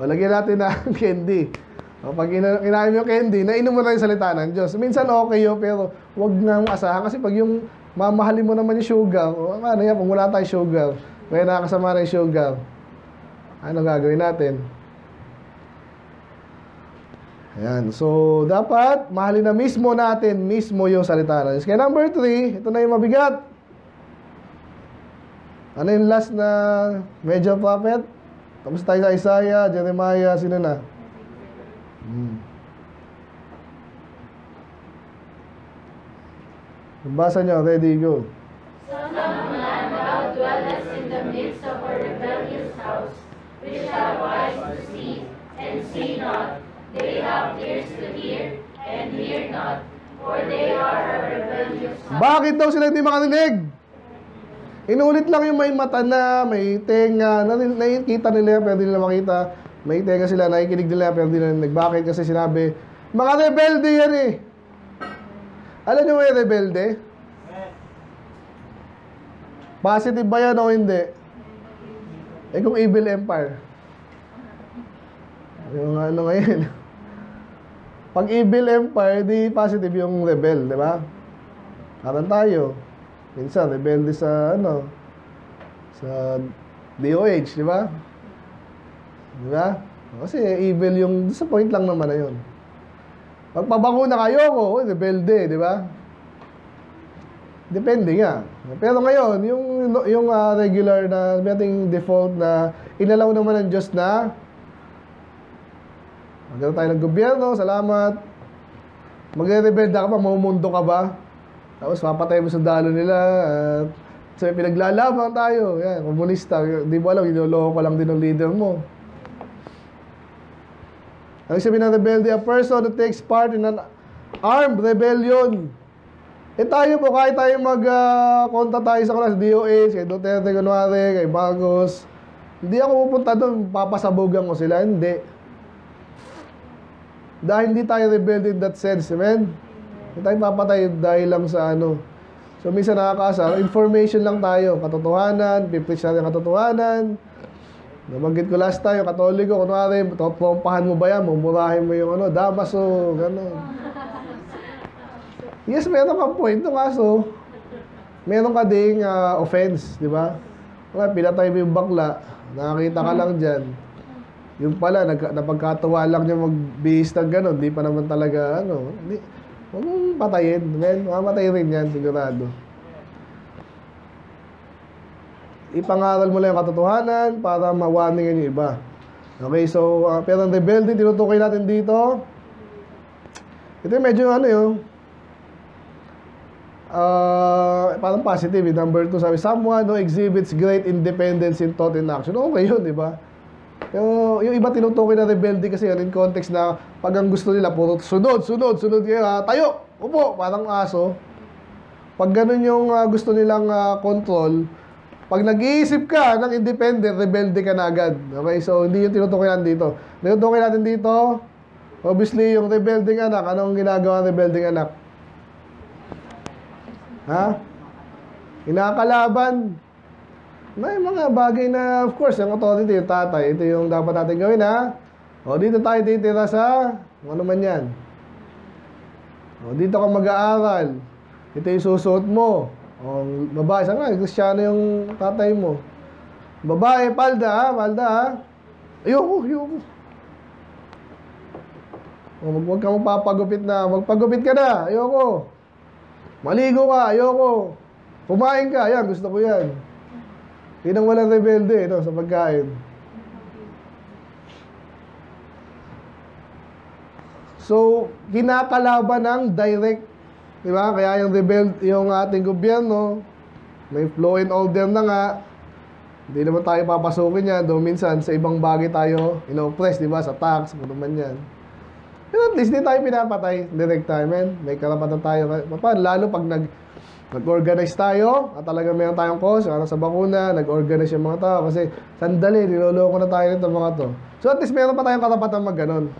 O, lagyan natin na [laughs] candy. O, pag ina- kinain mo yung candy, nainom mo na yung salita ng Diyos. Minsan okay yun, pero wag na mong asahan. Kasi pag yung mamahalin mo naman yung sugar, o ano yan, kung wala tayong sugar, kaya nakakasama na yung sugar, ano gagawin natin? Ayan. So, dapat mahalin na mismo natin mismo yung salita ng Diyos. Kaya number three, ito na yung mabigat. Ano yung last na major prophet? Tapos tayo sa Isaiah, Jeremiah, sino na? Hmm. Basa nyo, ready, go.
Son of man, thou dwellest in the midst of a rebellious house, which have eyes to see, and see not. They have ears to hear, and hear not. For they are a rebellious house.
Bakit daw sila hindi makarinig? Inulit lang yung may mata na, may tenga, na, nakikita nila pero hindi nila makita. May tenga sila, nakikinig nila, pero hindi nila narinig. Bakit? Kasi sinabi, mga rebelde yan eh. Alam niyo may rebelde? Positive ba yan o hindi? Eh kung evil empire. Yung ano ngayon. [laughs] Pag evil empire, di positive yung rebel, di ba? Karan tayo. Minsan, rebelde sa ano, sa DOH, di ba? Di ba? Kasi evil yung, sa point lang naman na yun. Pagpabakuna kayo ko, oh, rebelde, di ba? Depende nga. Pero ngayon, yung yung ah, regular na ating default na inalaw naman ng Diyos na magkano tayo ng gobyerno, salamat. Magre-rebelde ka pa, mamumundo ka ba? Tapos papatay mo sa dalo nila at so, pinaglalaban tayo. Yan, komunista. Di mo alam, inuloko ka lang din ng leader mo. Ang sabi ng rebelde, a person who takes part in an armed rebellion. Eh tayo po, kahit tayo mag-konta tayo sa klas, DOH, kay Duterte, kunwari, kay Marcos, hindi ako pupunta doon, papasabugan ko sila. Hindi. Dahil hindi tayo rebelde in that sense, amen? Hindi tayo papatay dahil lang sa ano. So, minsan nakakasar, information lang tayo, katotohanan, pipreach natin katotohanan, Nabanggit ko last time, katoliko, kunwari, totrompahan mo ba yan? Mumurahin mo yung ano, damaso, gano'n. Yes, meron kang point, no, kaso, meron ka ding ah, offense, di ba? Kaya pinatay mo yung bakla, nakakita ka lang dyan. Yung pala, nag, napagkatawa lang niya magbihis ng gano'n, di pa naman talaga, ano, di, huwag mong patayin, men, mamatay rin yan, sigurado. Ipangaral mo lang yung katotohanan para mawarningan yung iba. Okay, so, uh, pero ang rebelde, tinutukoy natin dito. Ito yung medyo ano yun. uh, parang positive. eh. Number two, sabi, someone who exhibits great independence in thought and action. Okay yun, di ba? Yung, yung iba tinutukoy na rebelde kasi yun in context na pag ang gusto nila, puro sunod, sunod, sunod kayo, ha? tayo, upo, parang aso. Pag ganun yung ah, gusto nilang ah, control, pag nag-iisip ka ng independent, rebelde ka na agad. Okay, so hindi yung tinutukoy natin dito. Tinutukoy natin dito, obviously yung rebelding anak, anong ginagawa ng rebelding anak? Ha? Kinakalaban. May mga bagay na, of course, yung authority, yung tatay, ito yung dapat natin gawin, ha? O, dito tayo titira sa, ano man yan. O, dito ka mag-aaral. Ito yung susuot mo. O, babae, saan nga, kristyano yung tatay mo. Babae, palda, ha? Palda, ha? Ayoko, ayoko. O, mag, huwag ka magpapagupit na. Magpagupit ka na. Ayoko. Maligo ka. Ayoko. Kumain ka. Yan, gusto ko yan. Yun ang walang rebelde no, sa pagkain. So, kinakalaban ng direct. Di ba? Kaya yung rebel, yung ating gobyerno, may flow and order na nga. Hindi naman tayo papasukin yan. Doon minsan, sa ibang bagay tayo ino-oppress, di ba? Sa tax, kung naman yan. Pero at least, di tayo pinapatay. Direct time. May karapatan tayo. Paano? Lalo pag nag, nag-organize tayo, at talaga meron tayong cause, ano sa bakuna, nag-organize yung mga tao. Kasi, sandali, niloloko na tayo nito mga to. So, at least meron pa tayong karapatan mag ganon.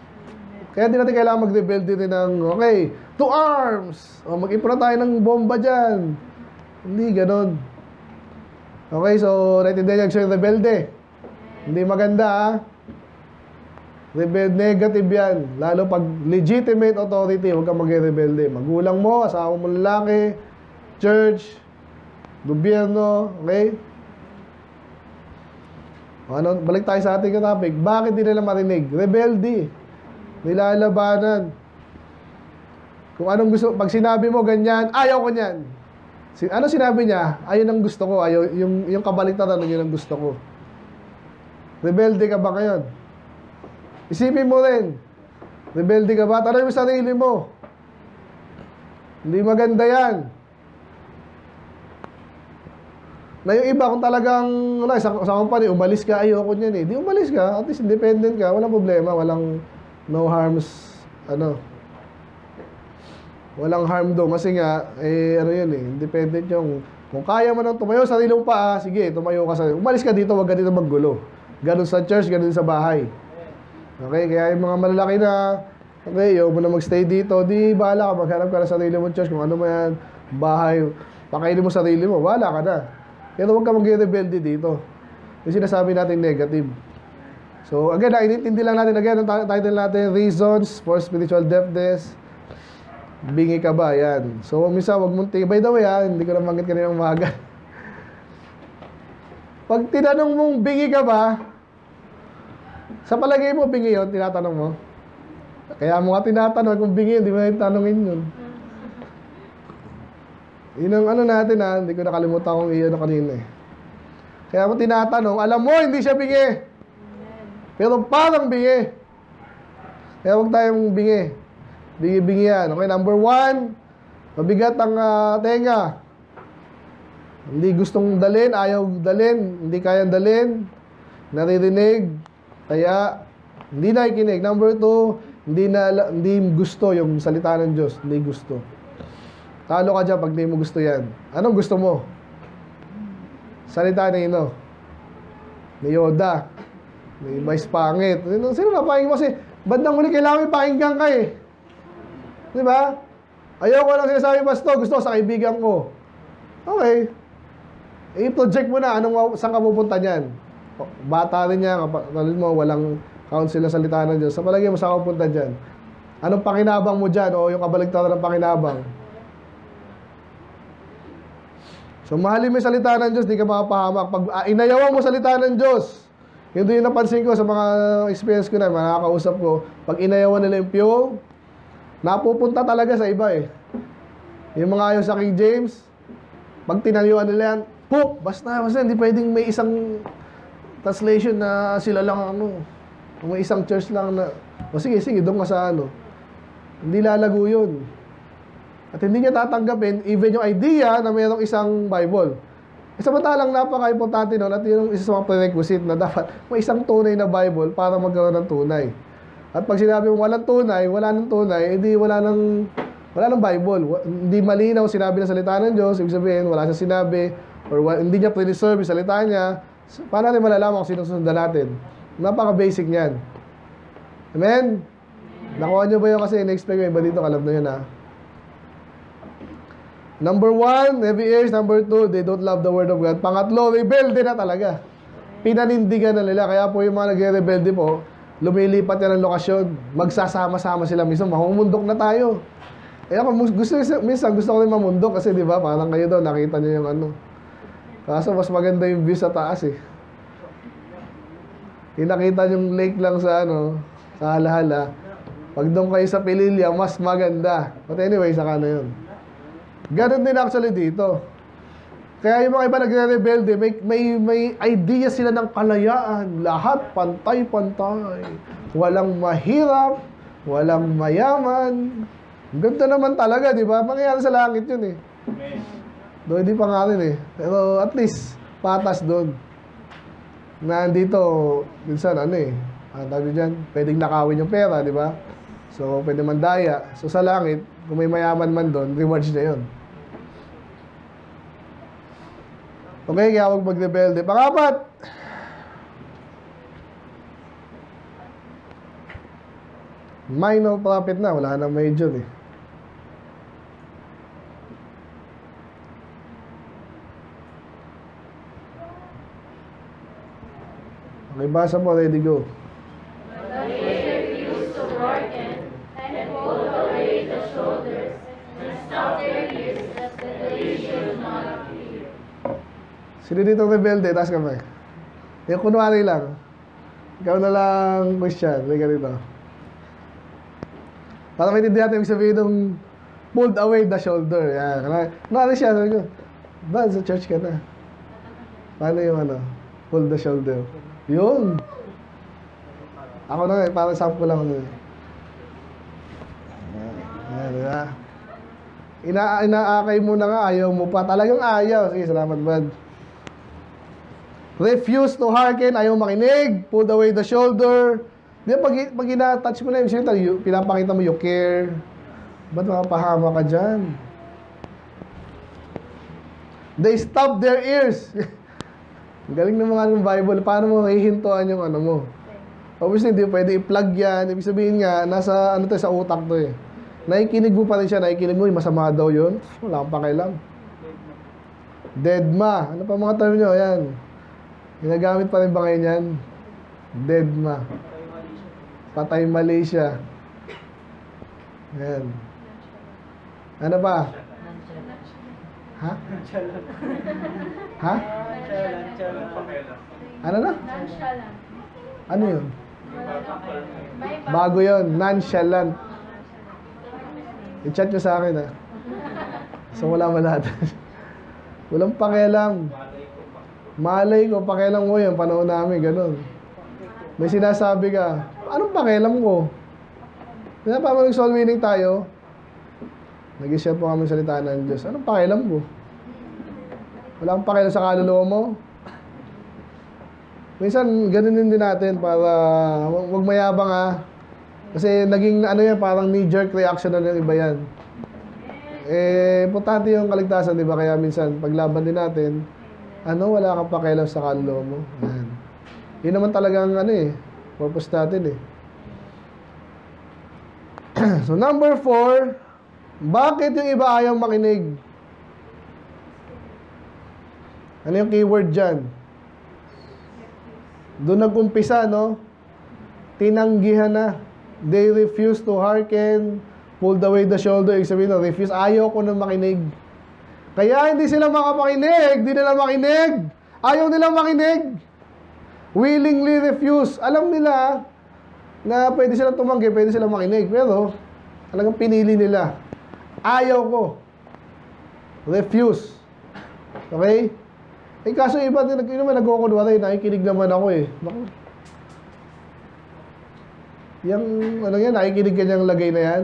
Kaya di natin kailangan mag-rebelde din ng, okay, to arms! O, na tayo ng bomba dyan. Hindi ganon. Okay, so, naintindihan niyo yung rebelde. Hindi maganda, ha? Rebel, negative yan. Lalo pag legitimate authority, huwag kang mag-rebelde. Magulang mo, asawa mo lalaki, church, gobyerno, okay? Ano, balik tayo sa ating topic. Bakit di nila marinig? Rebelde. Nilalabanan. Kung anong gusto, pag sinabi mo ganyan, ayaw ko niyan. Si, ano sinabi niya? Ayun ang gusto ko. Ayaw, yung, yung kabaliktaran, yun ang gusto ko. Rebelde ka ba ngayon? Isipin mo rin. Rebelde ka ba? Tanong mo sarili mo. Hindi maganda yan. Na yung iba, kung talagang ano, sa, sa company, umalis ka, ayoko niyan eh. Di umalis ka, at least independent ka, walang problema, walang no harms, ano, walang harm doon. Kasi nga, eh, ano yun eh, independent yung, kung kaya mo nang tumayo sa sarili mo sige, tumayo ka sa, umalis ka dito, wag ka dito maggulo. Ganun sa church, ganun sa bahay. Okay, kaya yung mga malalaki na, okay, ayaw mo na magstay dito, di bahala ka, maghanap ka na sa sarili mo church, kung ano man bahay, pakainin mo sarili mo, bahala ka na. Pero huwag ka mag-rebelde dito. Yung sinasabi natin negative. So, again, na, inintindi lang natin again, ang title natin, Reasons for Spiritual Deafness. Bingi ka ba? Yan. So, misa, wag mong tingin. By the way, ha, hindi ko na mangit kanina umaga. [laughs] Pag tinanong mong bingi ka ba, sa palagay mo, bingi yun, tinatanong mo. Kaya mo nga tinatanong kung bingi yun, di mo na tanongin yun. [laughs] Yun ang ano natin ha, hindi ko nakalimutan kung iyon kanina eh. Kaya mo tinatanong, alam mo, hindi siya bingi. Pero parang bingi. Kaya huwag tayong bingi. Bingi-bingi yan. Okay, number one, mabigat ang ah, tenga. Hindi gustong dalin, ayaw dalin, hindi kayang dalin, naririnig, kaya hindi nakikinig. Number two, hindi, na, hindi gusto yung salita ng Diyos, hindi gusto. Talo ka dyan pag di mo gusto yan. Anong gusto mo? Salita ni Ino. Ni Yoda. Ni Mais Pangit. Sino, sino napahinggan mo? Kasi bandang huli kailangan may pakinggan ka eh. Di ba? Ayoko lang sinasabi basto. Gusto ko sa kaibigan ko. Okay. I-project mo na anong saan ka pupunta niyan. Bata rin niya, kapatid mo, walang counsel na salita ng Diyos. Sa palagay mo, saan ka pupunta dyan? Anong pakinabang mo dyan? O yung kabaligtaran ng pakinabang? So, mahalin mo yung salita ng Diyos, di ka makapahamak. Pag ah, inayawan mo salita ng Diyos, yun din yung napansin ko sa mga experience ko na, mga nakakausap ko, pag inayawan nila yung pure, napupunta talaga sa iba eh. Yung mga ayaw sa King James, pag tinayuan nila yan, poop, basta, basta, hindi pwedeng may isang translation na sila lang ano, may isang church lang na, o sige, sige, doon ka sa ano. Hindi lalago yun. At hindi niya tatanggapin even yung idea na mayroong isang Bible. Samantalang napaka-importante nun at yun yung isa sa mga prerequisite na dapat may isang tunay na Bible para magkaroon ng tunay. At pag sinabi mo walang tunay, wala nang tunay, edi wala nang wala nang Bible. Hindi malinaw sinabi ng salita ng Diyos, ibig sabihin wala siyang sinabi or wa- hindi niya preserve yung salita niya. Paano natin malalaman kung sino susundan natin? Napaka-basic niyan. Amen? Nakuha niyo ba yun kasi in-expect ko iba dito, alam na yun ha. Number one, heavy ears. Number two, they don't love the word of God. Pangatlo, rebelde na talaga. Pinanindigan na nila. Kaya po yung mga nagre-rebelde po, lumilipat yan ng lokasyon. Magsasama-sama sila. Minsan, mahumundok na tayo. Eh ako, gusto, minsan gusto ko rin mamundok kasi di ba, parang kayo daw, nakita niyo yung ano. Kaso mas maganda yung view sa taas eh. Yung yung lake lang sa ano, sa halahala. Pag doon kayo sa Pililya, mas maganda. But anyway, saka na yun. Ganun din actually dito. Kaya yung mga iba nagre-rebelde, may, may, may idea sila ng kalayaan. Lahat pantay-pantay. Walang mahirap, walang mayaman. Ganda naman talaga, di ba? Mangyayari sa langit yun eh. Doon hindi pa nga rin eh. Pero at least, patas doon. Na dito, minsan ano eh, ang tawag dyan, pwedeng nakawin yung pera, di ba? So, pwede mandaya. So, sa langit, kung may mayaman man doon, rewards na yun. Okay, kaya huwag magrebelde. Pangapat, minor prophet na, wala nang major eh. Okay, basa mo, ready, go.
Refuse to hearken and hold away the shoulders and stop their ears that they should not hear.
Sino dito rebelde? Taas kamay. Yung kunwari lang. Ikaw na lang, Christian. May ganito. Para maintindihan natin, ibig sabihin ng pulled away the shoulder. Yan. Kunwari siya, sabi ko, ba, sa church ka na? Paano yung ano? Pull the shoulder. Yun. Ako na nga, parang sample lang. Ano. Yan, di ba? Ina inaakay mo na nga, ayaw mo pa. Talagang ayaw. Sige, salamat, bud. Refuse to hearken, ayaw makinig. Pulled away the shoulder. Di ba, pag, pag ina-touch mo na yung sino, pinapakita mo you care. Ba't makapahama ka dyan? They stop their ears. [laughs] Galing ng mga ng Bible. Paano mo hihintuan yung ano mo? Obviously, hindi pwede i-plug yan. Ibig sabihin nga, nasa, ano to, sa utak to eh. Nakikinig mo pa rin siya, nakikinig mo, "Uy, masama daw yun. Wala kang pakialam. Deadma. Ano pa mga term nyo? Yan. Ginagamit pa rin ba ngayon yan? Deadma. Patay Malaysia. Yan. Ano pa? Ha? Ha? Ano na? Ano yun? Bago yun. Nonchalant. I-chat nyo sa akin, ha? So, wala malata. [laughs] Walang pakialam. Malay ko, pakialam mo yan. Panahon namin, ganun. May sinasabi ka, anong pakialam ko? Kaya pa mag-soul winning tayo, nag-share po kami salita ng Diyos. Anong pakialam ko? Wala akong pakialam sa kaluluwa mo. Minsan, ganun din natin para wag mayabang ha. Kasi naging ano yan, parang knee-jerk reaction na ng iba yan. Eh, importante yung kaligtasan, di ba? Kaya minsan, paglaban din natin, ano, wala kang pakialam sa kaluluwa mo. Yan. Yun naman talagang ano eh, purpose natin eh. [clears throat] so number four, bakit yung iba ayaw makinig? Ano yung keyword dyan? Doon nag-umpisa, no? Tinanggihan na. They refuse to hearken, pulled away the shoulder. Ibig sabihin, no, refuse. Ayaw ko na makinig. Kaya hindi sila makapakinig. Hindi nila makinig. Ayaw nilang makinig. Willingly refuse. Alam nila na pwede silang tumanggi, pwede silang makinig. Pero, talagang pinili nila. Ayaw ko. Refuse. Okay? Eh kaso iba din, yun naman nagkukunwari, nakikinig naman ako eh. Naku. Yung, ano yan, nakikinig ka niyang lagay na yan.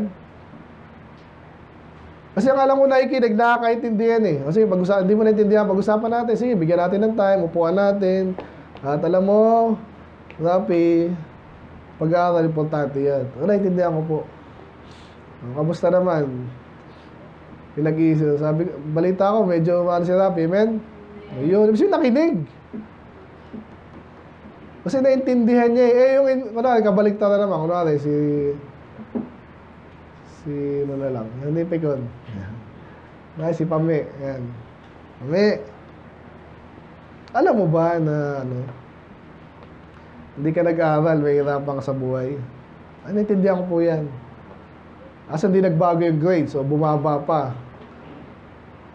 Kasi ang alam ko nakikinig, nakakaintindihan eh. Kasi pag hindi mo naintindihan, pag-usapan natin. Sige, bigyan natin ng time, upuan natin. At alam mo, Rapi, pag-aaral, importante yan. O, naintindihan ko po. O, kamusta naman? Pinag-iisip. Sabi, balita ko, medyo ano si Rapi, men. Ayun, ibig sabihin nakinig. Kasi naintindihan niya eh. Eh, yung, kunwari, kabaliktad na naman. Kunwari, si... Si, ano na lang. Hindi pikon. Yan. si Pame. Yan. Pame. Alam mo ba na, ano, hindi ka nag-aaral, may hirapan ka sa buhay? Ano, naintindihan ko po yan. Asa hindi nagbago yung grade, so bumaba pa.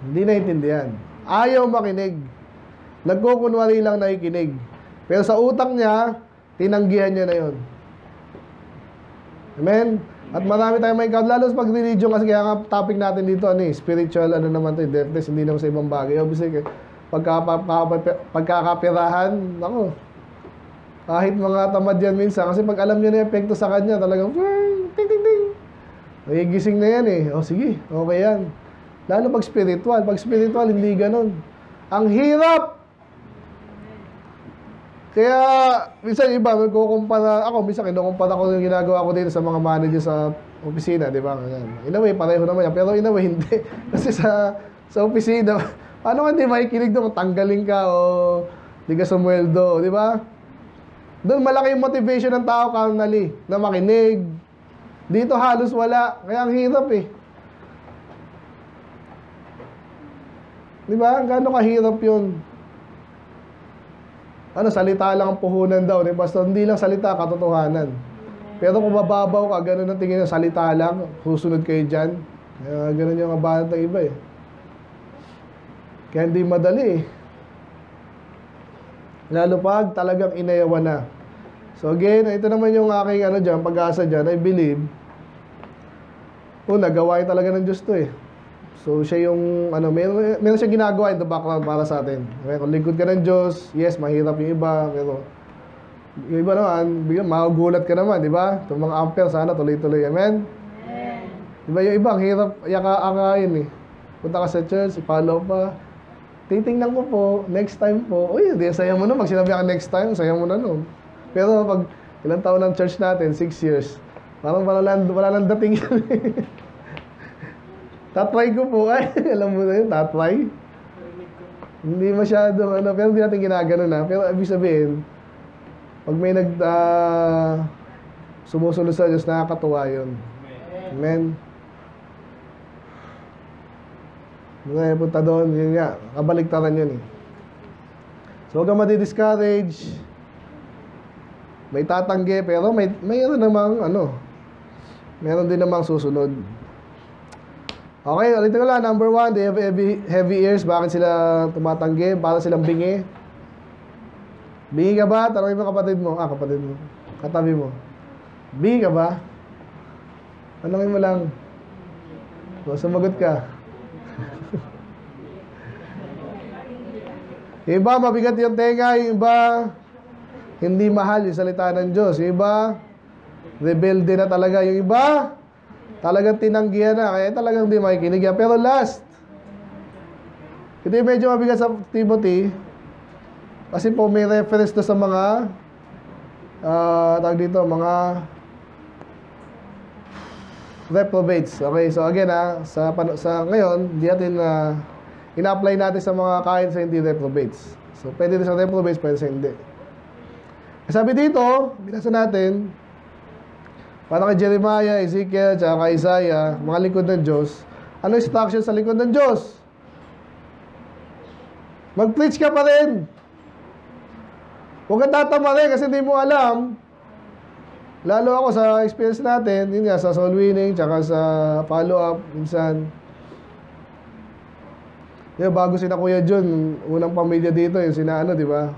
Hindi naintindihan. Ayaw makinig. Nagkukunwari lang nakikinig. Pero sa utak niya, tinanggihan niya na yon. Amen? At marami tayong may count, lalo sa pag-religion kasi kaya nga topic natin dito, ano eh, spiritual, ano naman to, deafness, hindi naman sa ibang bagay. Obviously, pagka, pagka, pagkakapirahan, ako, kahit mga tamad yan minsan, kasi pag alam niya na yung epekto sa kanya, talagang, "Hmm, ting, ting, ting. Nagigising na yan eh. O sige, okay yan. Lalo pag spiritual. Pag spiritual, hindi ganun. Ang hirap! Kaya, minsan iba, magkukumpara, ako, minsan kinukumpara ko yung ginagawa ko dito sa mga manager sa opisina, di ba? In a way, pareho naman yan. Pero in a way, [laughs] hindi. Kasi sa sa opisina, paano ka hindi makikinig doon tanggalin ka o di ka sumweldo, di ba? Doon malaki yung motivation ng tao carnally na makinig. Dito halos wala. Kaya ang hirap eh. Di ba? Gano'ng kahirap yun? Ano, salita lang ang puhunan daw ni Pastor. Hindi lang salita, katotohanan. Pero kung mababaw ka, gano'n ang tingin ng salita lang, susunod kayo dyan. Kaya gano'n yung kabahan ng iba eh. Kaya hindi madali eh. Lalo pag talagang inayawan na. So again, ito naman yung aking ano dyan, pag-asa dyan, I believe, una, gawain talaga ng Diyos to eh. So siya yung, ano, meron, meron siya ginagawa in the background para sa atin. Okay, kung lingkod ka ng Diyos, yes, mahirap yung iba, pero yung iba naman, bigyan, magugulat ka naman, di ba? Itong mga ampere, sana tuloy-tuloy. Amen? Di ba yung iba, ang hirap yaka-akain eh. Punta ka sa church, follow pa. Titingnan ko po, next time po. Uy, di, saya mo na. Pag sinabi ka next time, saya mo na no. Pero pag ilang taon ng church natin, six years, parang wala lang, wala lang dating yan eh. [laughs] Tatry ko po. [laughs] Ay, alam mo na yun, tatry. Hindi masyado, ano, pero hindi natin ginagano na. Pero ibig sabihin, pag may nag, ah, sumusunod sa Diyos, nakakatuwa yun. Amen. Mga punta doon, yun nga, kabaligtaran yun eh. So huwag kang madi-discourage. May tatanggi, pero may, mayroon namang, ano, meron din namang susunod. Okay, ulitin ko lang. Number one, they have heavy, heavy ears. Bakit sila tumatanggi? Para silang bingi. Bingi ka ba? Tanongin mo kapatid mo. Ah, kapatid mo. Katabi mo. Bingi ka ba? Tanongin mo lang. O, sumagot ka. [laughs] Iba, mabigat yung tenga. Iba, hindi mahal yung salita ng Diyos. Yung iba, rebelde na talaga. Yung iba, talagang tinanggihan na. Kaya talagang hindi makikinig yan. Pero last, ito yung medyo mabigat sa Timothy. Kasi po may reference na sa mga ah tawag dito, mga reprobates. Okay, so again ha, sa, pan- sa ngayon, di natin na ina-apply natin sa mga kain sa hindi reprobates. So, pwede din sa reprobates, pwede sa hindi. Sabi dito, binasa natin, para kay Jeremiah, Ezekiel, tsaka kay Isaiah, mga lingkod ng Diyos, ano instruction sa lingkod ng Diyos? Mag-preach ka pa rin. Huwag kang tatama rin kasi hindi mo alam. Lalo ako sa experience natin, yun nga, sa soul winning, tsaka sa follow-up, minsan. Yung bago sina Kuya John, unang pamilya dito, yung sina ano, di ba?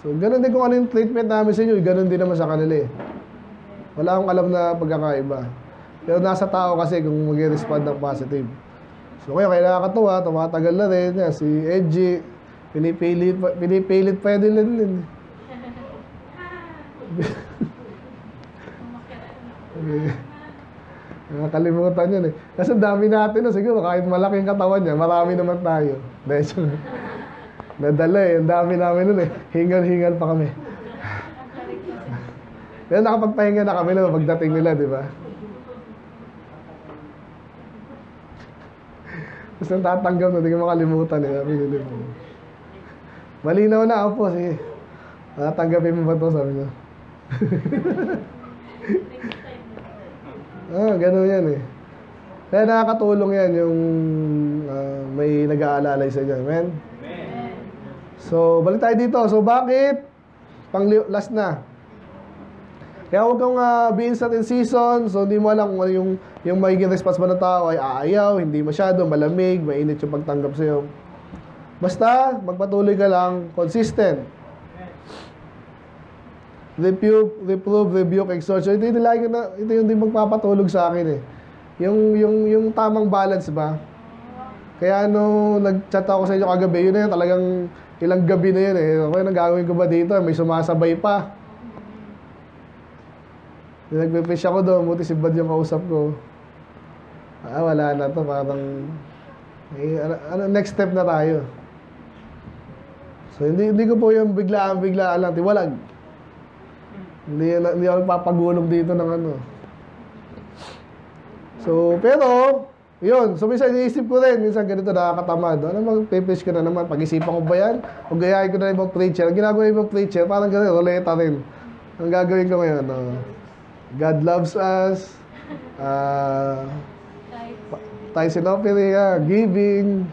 So, ganun din kung ano yung treatment namin sa inyo, ganun din naman sa kanila eh. Wala akong alam na pagkakaiba. Pero nasa tao kasi kung mag-respond ng positive. So kaya kaya nakakatuwa, tumatagal na rin. Yan, si Edgy, pinipilit, pinipilit pa din din. [laughs] Nakakalimutan yun eh. Kasi dami natin no, siguro kahit malaking katawan niya, marami naman tayo. Dahil [laughs] nadala eh, ang dami namin nun eh. Hingal-hingal pa kami. Pero nakapagpahinga na kami no, pagdating nila, di ba? Tapos nang tatanggap na, hindi ko makalimutan eh. Sabi nila, Malinaw na ako po, sige. Tatanggapin mo ba to? Sabi niya. ah, ganun yan eh. Kaya nakakatulong yan yung ah, may nag-aalalay sa inyo. Amen? So, balik tayo dito. So, bakit? Pang last na. Kaya huwag kang uh, be instant in season. So, hindi mo alam kung ano yung, yung magiging response ba ng tao ay aayaw, hindi masyado, malamig, mainit yung pagtanggap sa'yo. Basta, magpatuloy ka lang, consistent. Rebuke, reprove, rebuke, exhort. So, ito yung, na, ito yung din magpapatulog sa akin eh. Yung, yung, yung tamang balance ba? Kaya ano, nag-chat ako sa inyo kagabi, yun na yun, talagang ilang gabi na yun eh. Okay, nang gagawin ko ba dito? May sumasabay pa. Nagpe-fish ako doon, buti si Bad yung kausap ko. Ah, wala na to, parang... Eh, ano, ano, next step na tayo. So, hindi, hindi ko po yung biglaan, biglaan lang, tiwalag. Hindi, hindi ako papagulong dito ng ano. So, pero, yun. So, minsan iniisip ko rin, minsan ganito nakakatamad. Ano mag-fish ka na naman? Pag-isipan ko ba yan? O gayahin ko na ibang preacher? Ang ginagawa ng ibang preacher, parang gano'n, roleta rin. Ang gagawin ko ngayon, no? God loves us. Uh, [laughs] tayo sinopiri, giving.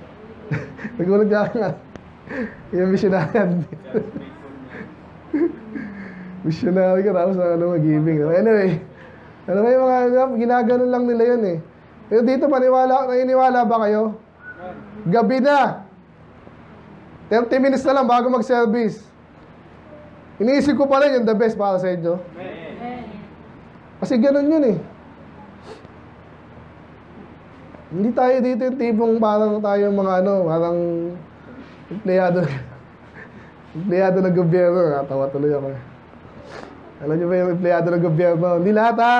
[laughs] Nagulat ka nga. Yung missionary. [laughs] missionary ka tapos ano, giving. Anyway, ano ba yung mga ginaganon lang nila yun eh. Pero dito maniwala, naniniwala ba kayo? Gabi na. 30 minutes na lang bago mag-service. Iniisip ko pa rin yung the best para sa inyo. Kasi ganun yun eh. Hindi tayo dito yung tipong parang tayo mga ano, parang empleyado [laughs] empleyado ng gobyerno. Natawa tuloy ako. eh. Alam niyo ba yung empleyado ng gobyerno? Hindi lahat ha.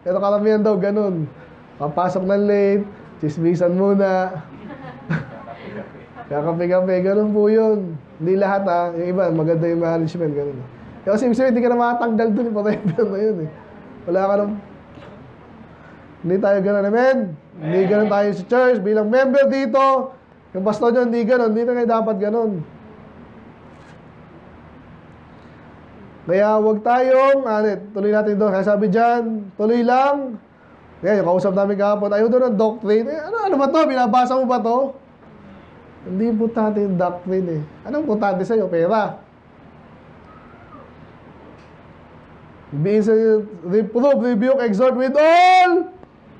Pero karamihan daw ganun. Papasok ng late, chismisan muna. [laughs] Kakape-kape, ganun po yun. Hindi lahat ha. Yung iba, maganda yung management, ganun. Kasi ibig sabihin, hindi ka na makatanggal dun, patay na yun eh. Wala ka nang... Hindi tayo ganun, amen? Hindi ganun tayo sa church, bilang member dito. Yung pastor nyo, hindi ganun. Hindi na kayo dapat ganun. Kaya huwag tayong, ano, tuloy natin doon. Kaya sabi dyan, tuloy lang. Kaya yung kausap namin kahapon, ayaw doon ng doctrine. Eh, ano, ano ba to? Binabasa mo ba to? Hindi importante yung doctrine eh. Anong importante sa'yo? Pera. Be reprove, rebuke, exhort with all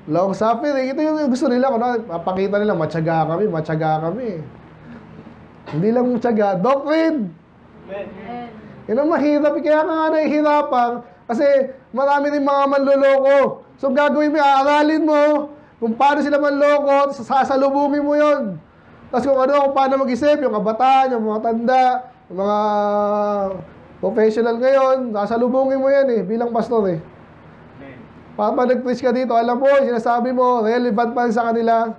long suffering. Ito yung gusto nila. Kung papakita nila, matyaga kami, matyaga kami. Hindi lang matyaga, doctrine.
Amen.
Yan ang mahirap. Kaya ka nga nahihirapan. Kasi marami rin mga manloloko. So gagawin mo, aaralin mo kung paano sila manloko, sasalubungin mo yon. Tapos kung ano, kung paano mag-isip, yung kabataan, yung mga tanda, yung mga professional ngayon, sasalubungin mo yan eh, bilang pastor eh. Pag nag-preach ka dito, alam mo, sinasabi mo, relevant pa sa kanila.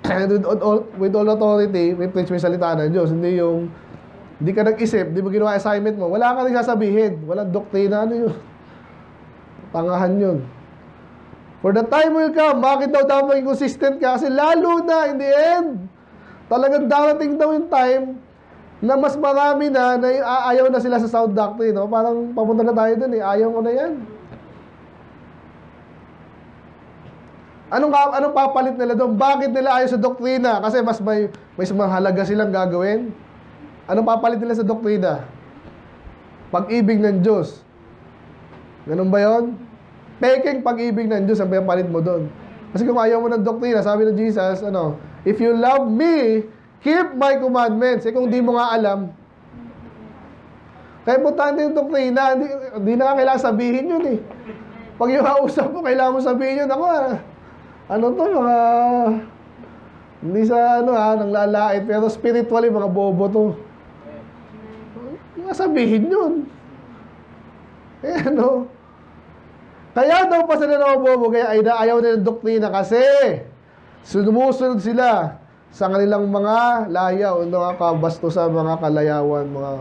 [clears throat] And with all, with all authority, may preach yung salita ng Diyos. Hindi yung, hindi ka nag-isip, di mo ginawa assignment mo, wala ka rin sasabihin. Walang doktrina, ano yun? [laughs] Tangahan yun. For the time will come, bakit daw dapat consistent ka? Kasi lalo na, in the end, talagang darating daw yung time na mas marami na, na ayaw na sila sa sound doctrine. No? Parang papunta na tayo dun eh. Ayaw ko na yan. Anong, anong papalit nila doon? Bakit nila ayaw sa doktrina? Kasi mas may, may mahalaga silang gagawin. Anong papalit nila sa doktrina? Pag-ibig ng Diyos. Ganun ba yon? Peking pag-ibig ng Diyos ang papalit mo doon. Kasi kung ayaw mo ng doktrina, sabi ng Jesus, ano, If you love me, keep my commandments. Eh kung di mo nga alam, kaya importante yung doktrina, hindi, hindi na kailangan sabihin yun eh. Pag yung kausap mo, kailangan mo sabihin yun. Ako, ah, ano to, mga... Hindi sa ano ha, nang lalait, pero spiritually, mga bobo to. Mga sabihin yun. Eh ano, Kaya daw pa sila nabobobo, kaya ay ayaw nila ng doktrina kasi sumusunod sila sa kanilang mga layaw, mga kabasto sa mga kalayawan, mga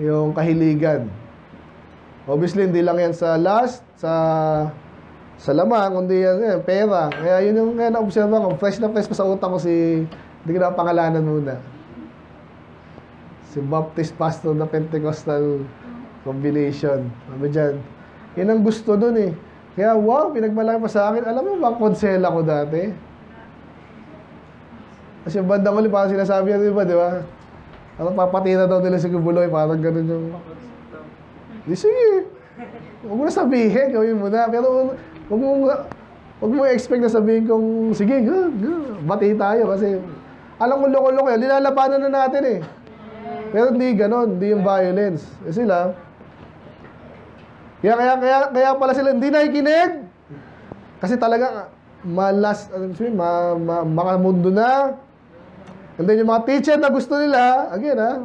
yung kahiligan. Obviously, hindi lang yan sa last, sa sa lamang, kundi yan, yan pera. Kaya yun yung kaya na-observe ko. Fresh na fresh pa sa utak ko si, hindi ko na pangalanan muna. Si Baptist Pastor na Pentecostal combination. Sabi dyan, yun ang gusto dun eh. Kaya wow, pinagmalaki pa sa akin. Alam mo ba, konsela ko dati? Kasi yung bandang uli, parang sinasabi yan, di ba, di ba? Ano, papatina daw nila si Kubuloy, parang ganun yung... Di sige. Huwag mo na sabihin, gawin mo na. Pero huwag mo, huwag mo expect na sabihin kong, sige, go, go, bati tayo. Kasi, alam ko loko-loko yan, nilalabanan na natin eh. Pero hindi ganon, hindi yung violence. Eh sila, kaya, kaya, kaya, kaya pala sila hindi nakikinig. Kasi talaga, malas, ano sabihin, ma, ma, makamundo na. And then yung mga teacher na gusto nila, again ha,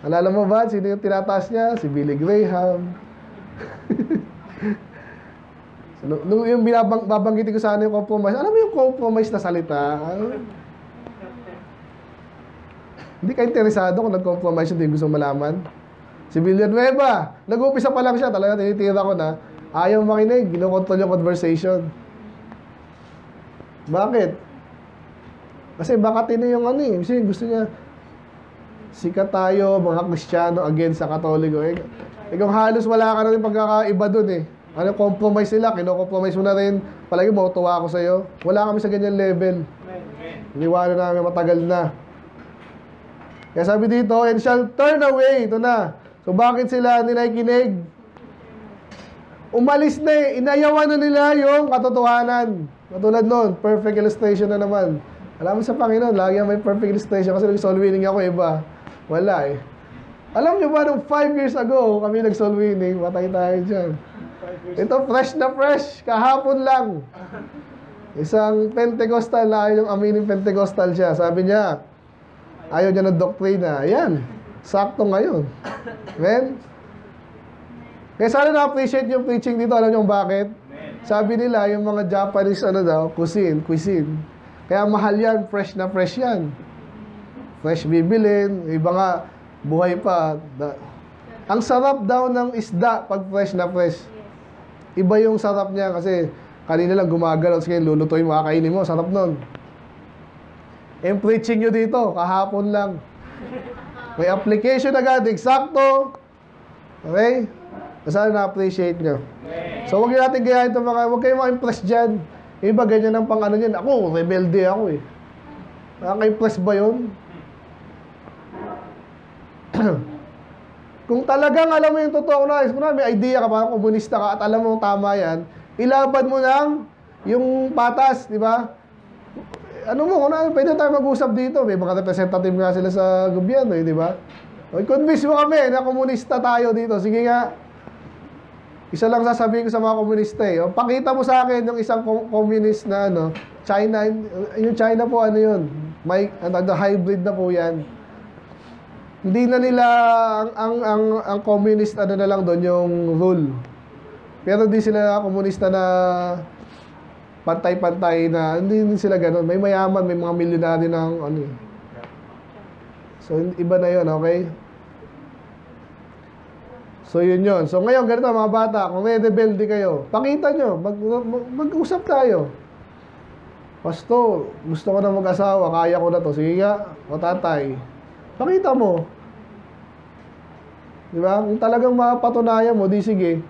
alala mo ba, sino yung tinataas niya? Si Billy Graham. [laughs] so, nung, yung binabang, babanggitin ko sana yung compromise, alam mo yung compromise na salita? Hindi ka interesado kung nag-compromise hindi gusto malaman? Si Villanueva, nag-umpisa pa lang siya, talaga tinitira ko na, ayaw makinig, ginokontrol yung conversation. Bakit? Kasi baka tino yung ano eh, kasi gusto niya, sikat tayo, mga Kristiyano, against sa Katoliko. Eh, eh kung halos wala ka na rin pagkakaiba dun eh. Ano, compromise sila, kino-compromise mo na rin. Palagi mo, tuwa ako sa'yo. Wala kami sa ganyan level. Iniwanan namin matagal na. Kaya sabi dito, and shall turn away. Ito na. So bakit sila ninakikinig? Umalis na eh. Inayawan na nila yung katotohanan. Katulad nun, perfect illustration na naman. Alam mo sa Panginoon, lagi may perfect illustration kasi nag-soul winning ako iba. Wala eh. Alam nyo ba, nung 5 years ago, kami nag-soul winning, matay tayo dyan. Ito, fresh na fresh. Kahapon lang. Isang Pentecostal na yung aminin Pentecostal siya. Sabi niya, ayaw niya ng doktrina. Ayan, sakto ngayon. Amen? Kaya sana na-appreciate yung preaching dito. Alam niyo bakit? Sabi nila, yung mga Japanese, ano daw, cuisine, cuisine. Kaya mahal yan, fresh na fresh yan. Fresh bibilin, iba nga, buhay pa. Ang sarap daw ng isda pag fresh na fresh. Iba yung sarap niya kasi kanina lang gumagalaw, sige, lulutuin mo, kakainin mo, sarap nun. Yung preaching nyo dito, kahapon lang. May application agad, eksakto. Okay? Sana na-appreciate nyo. So, huwag natin gayahin itong mga, huwag kayong ma-impress dyan. Yung iba, ganyan ang pang ano niyan. Ako, rebelde ako eh. Nakaka-impress ba yun? [clears throat] Kung talagang alam mo yung totoo na, kung may idea ka pa, komunista ka, at alam mo tama yan, ilaban mo lang yung patas, di ba? Ano mo, kung ano, pwede tayo mag-usap dito. May mga representative nga sila sa gobyerno, eh, di ba? O, convince mo kami na komunista tayo dito. Sige nga, isa lang sasabihin ko sa mga komunista eh. O, pakita mo sa akin yung isang com- communist na ano, China, yung China po ano yun, may ano, hybrid na po yan. Hindi na nila ang ang ang, ang communist ano na lang doon yung rule. Pero hindi sila komunista na pantay-pantay na hindi, hindi sila ganoon. May mayaman, may mga milyonaryo ng ano. eh. So iba na 'yon, okay? So yun yun. So ngayon, ganito mga bata, kung may rebelde kayo, pakita nyo, mag, mag, mag-usap tayo. Pasto, gusto ko na mag-asawa, kaya ko na to. Sige nga, o tatay. Pakita mo. Di ba? Kung talagang mapatunayan mo, di sige.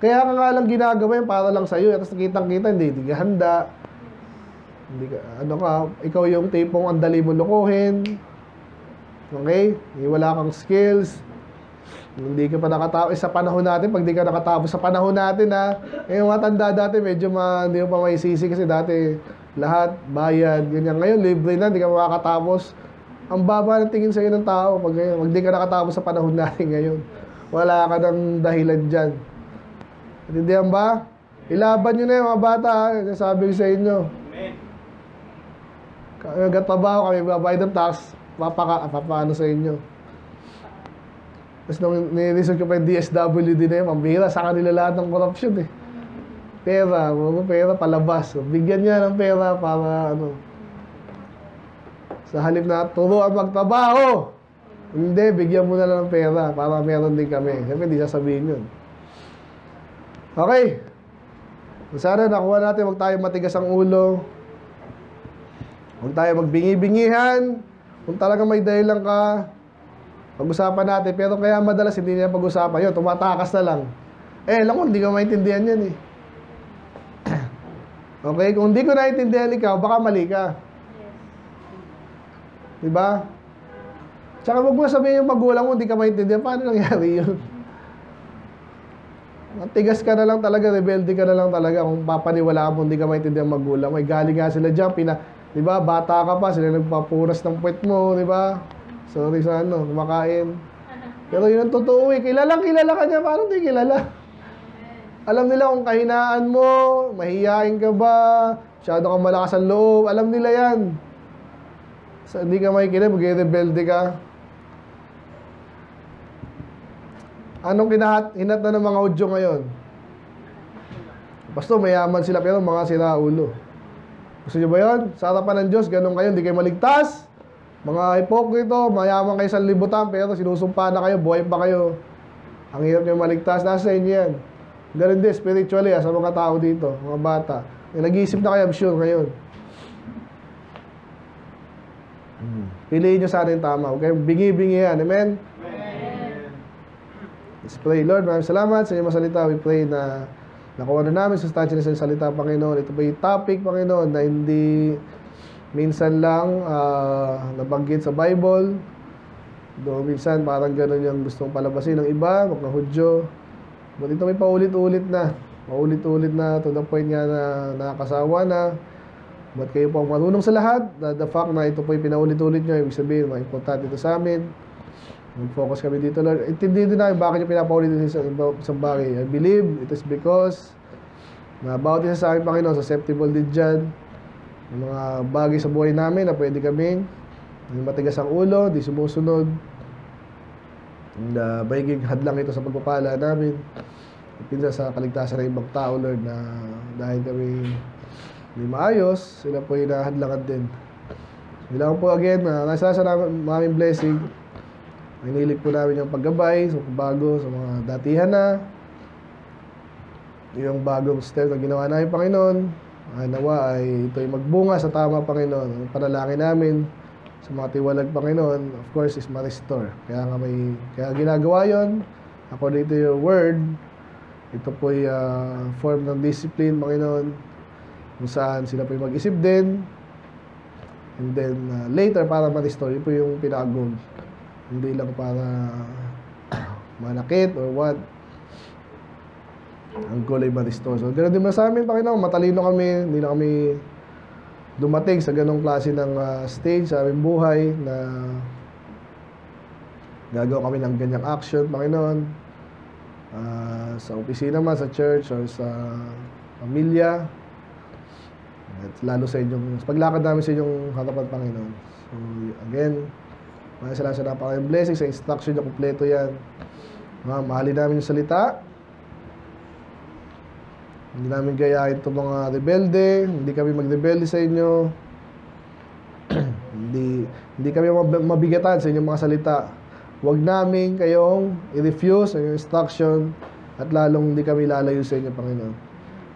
Kaya ka nga lang ginagawa yun para lang sa'yo. Tapos nakitang-kita, hindi, hindi ka handa. Hindi ka, ano ka, ikaw yung tipong ang dali mo lukuhin. Okay? Hindi wala kang skills. Hindi ka pa nakatapos. Eh, sa panahon natin, pag di ka nakatapos sa panahon natin ha, eh, yung mga tanda dati, medyo ma, hindi mo pa may sisi kasi dati lahat, bayad, ganyan. Ngayon, libre na, hindi ka makakatapos. Ang baba ng tingin sa'yo ng tao pag, pag di ka nakatapos sa panahon [laughs] natin ngayon. Wala ka ng dahilan dyan. Intindihan ba? Ilaban nyo na yung mga bata, ha? Sabi ko sa inyo. Hanggat trabaho kami, babayad ng tax, papaka, papaano sa inyo. Tapos nung niresearch ko pa yung DSWD na yun, pambira, sa kanila lahat ng corruption eh. Pera, mga pera palabas. So, bigyan niya ng pera para ano. Sa halip na turuan magtrabaho. Hindi, bigyan mo na lang ng pera para meron din kami. Siyempre, hindi sasabihin yun. Okay. Sana nakuha natin, huwag tayo matigas ang ulo. Huwag tayo magbingi-bingihan. Kung talaga may dahilan ka, pag-usapan natin. Pero kaya madalas hindi niya pag-usapan. Yun, tumatakas na lang. Eh, alam ko, hindi ka maintindihan yan eh. [clears throat] okay? Kung hindi ko naintindihan ikaw, baka mali ka. Diba? Tsaka huwag mo sabihin yung magulang mo, hindi ka maintindihan. Paano nangyari yun? [laughs] Matigas ka na lang talaga, rebelde ka na lang talaga kung papaniwala mo, hindi ka maintindihan ang magulang. May galing nga sila dyan, pina, di ba, bata ka pa, sila nagpapunas ng puwet mo, di ba? Sorry sa ano, kumakain. Pero yun ang totoo eh, kilalang kilala ka niya, paano di kilala? Alam nila kung kahinaan mo, mahihain ka ba, masyado kang malakas ang loob, alam nila yan. Sa hindi ka makikinig, mag-rebelde ka. Anong kinahat, hinat na ng mga udyo ngayon? Pasto, mayaman sila pero mga siraulo. Gusto nyo ba yun? Sa harapan ng Diyos, ganun kayo, hindi kayo maligtas. Mga hipokrito, mayaman kayo sa libutan pero sinusumpa na kayo, buhay pa kayo. Ang hirap nyo maligtas, nasa inyo yan. Ganun din, spiritually, ah, sa mga tao dito, mga bata. Eh, Nag-iisip na kayo, I'm sure, ngayon. Piliin nyo sana yung tama. Kayong bingi-bingi yan. Amen? Let's pray. Lord, maraming salamat sa inyong masalita. We pray na nakuha na namin sa statue sa salita, Panginoon. Ito ba yung topic, Panginoon, na hindi minsan lang ah, nabanggit sa Bible. Do minsan parang ganun yung gustong palabasin ng iba, mga Hudyo. But ito may paulit-ulit na. Paulit-ulit na to the point nga na nakakasawa na. Ba't kayo po ang marunong sa lahat? The, the fact na ito po yung pinaulit-ulit nyo, ibig sabihin, mga importante ito sa amin. Mag-focus kami dito, Lord. Intindihin din namin bakit yung pinapaulit sa isang bagay. I believe it is because na bawat isa sa amin, Panginoon, susceptible din dyan. Yung mga bagay sa buhay namin na pwede kaming yung matigas ang ulo, di sumusunod. And uh, bayiging hadlang ito sa pagpapala namin. Pinsa sa kaligtasan ng ibang tao, Lord, na dahil kami hindi maayos, sila po yung nahadlangan din. Bilang po again, uh, nasa sa namin blessing. Inilig po namin yung paggabay sa bago sa mga datihan na. Yung bagong step na ginawa namin, Panginoon. Nawa ay ito'y magbunga sa tama, Panginoon. Ang panalangin namin sa mga tiwalag, Panginoon, of course, is ma-restore. Kaya nga may, kaya ginagawa yon according to your word, ito po'y uh, form ng discipline, Panginoon, kung saan sila po'y mag-isip din, and then uh, later para ma-restore, po yung pinaka-goal. Hindi lang para manakit or what. Ang goal ay ma-restore. So, ganoon din sa amin, Panginoon, matalino kami, hindi na kami dumating sa ganong klase ng uh, stage sa aming buhay na gagawa kami ng ganyang action, Panginoon. Ah, sa opisina man, sa church, or sa pamilya. At lalo sa inyong, paglakad namin sa inyong harapan, Panginoon. So, again, mga salamat sa napakayung blessing, sa instruction niya, kompleto yan. Mga mahalin namin yung salita. Hindi namin gayahin itong mga rebelde. Hindi kami magrebelde sa inyo. [clears throat] hindi hindi kami mab- mabigatan sa inyong mga salita. Huwag namin kayong i-refuse ang instruction at lalong hindi kami lalayo sa inyo, Panginoon,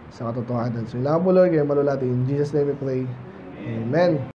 sa katotohanan. So, ilangan po, Lord, kayo malulati. In Jesus' name we pray. Amen.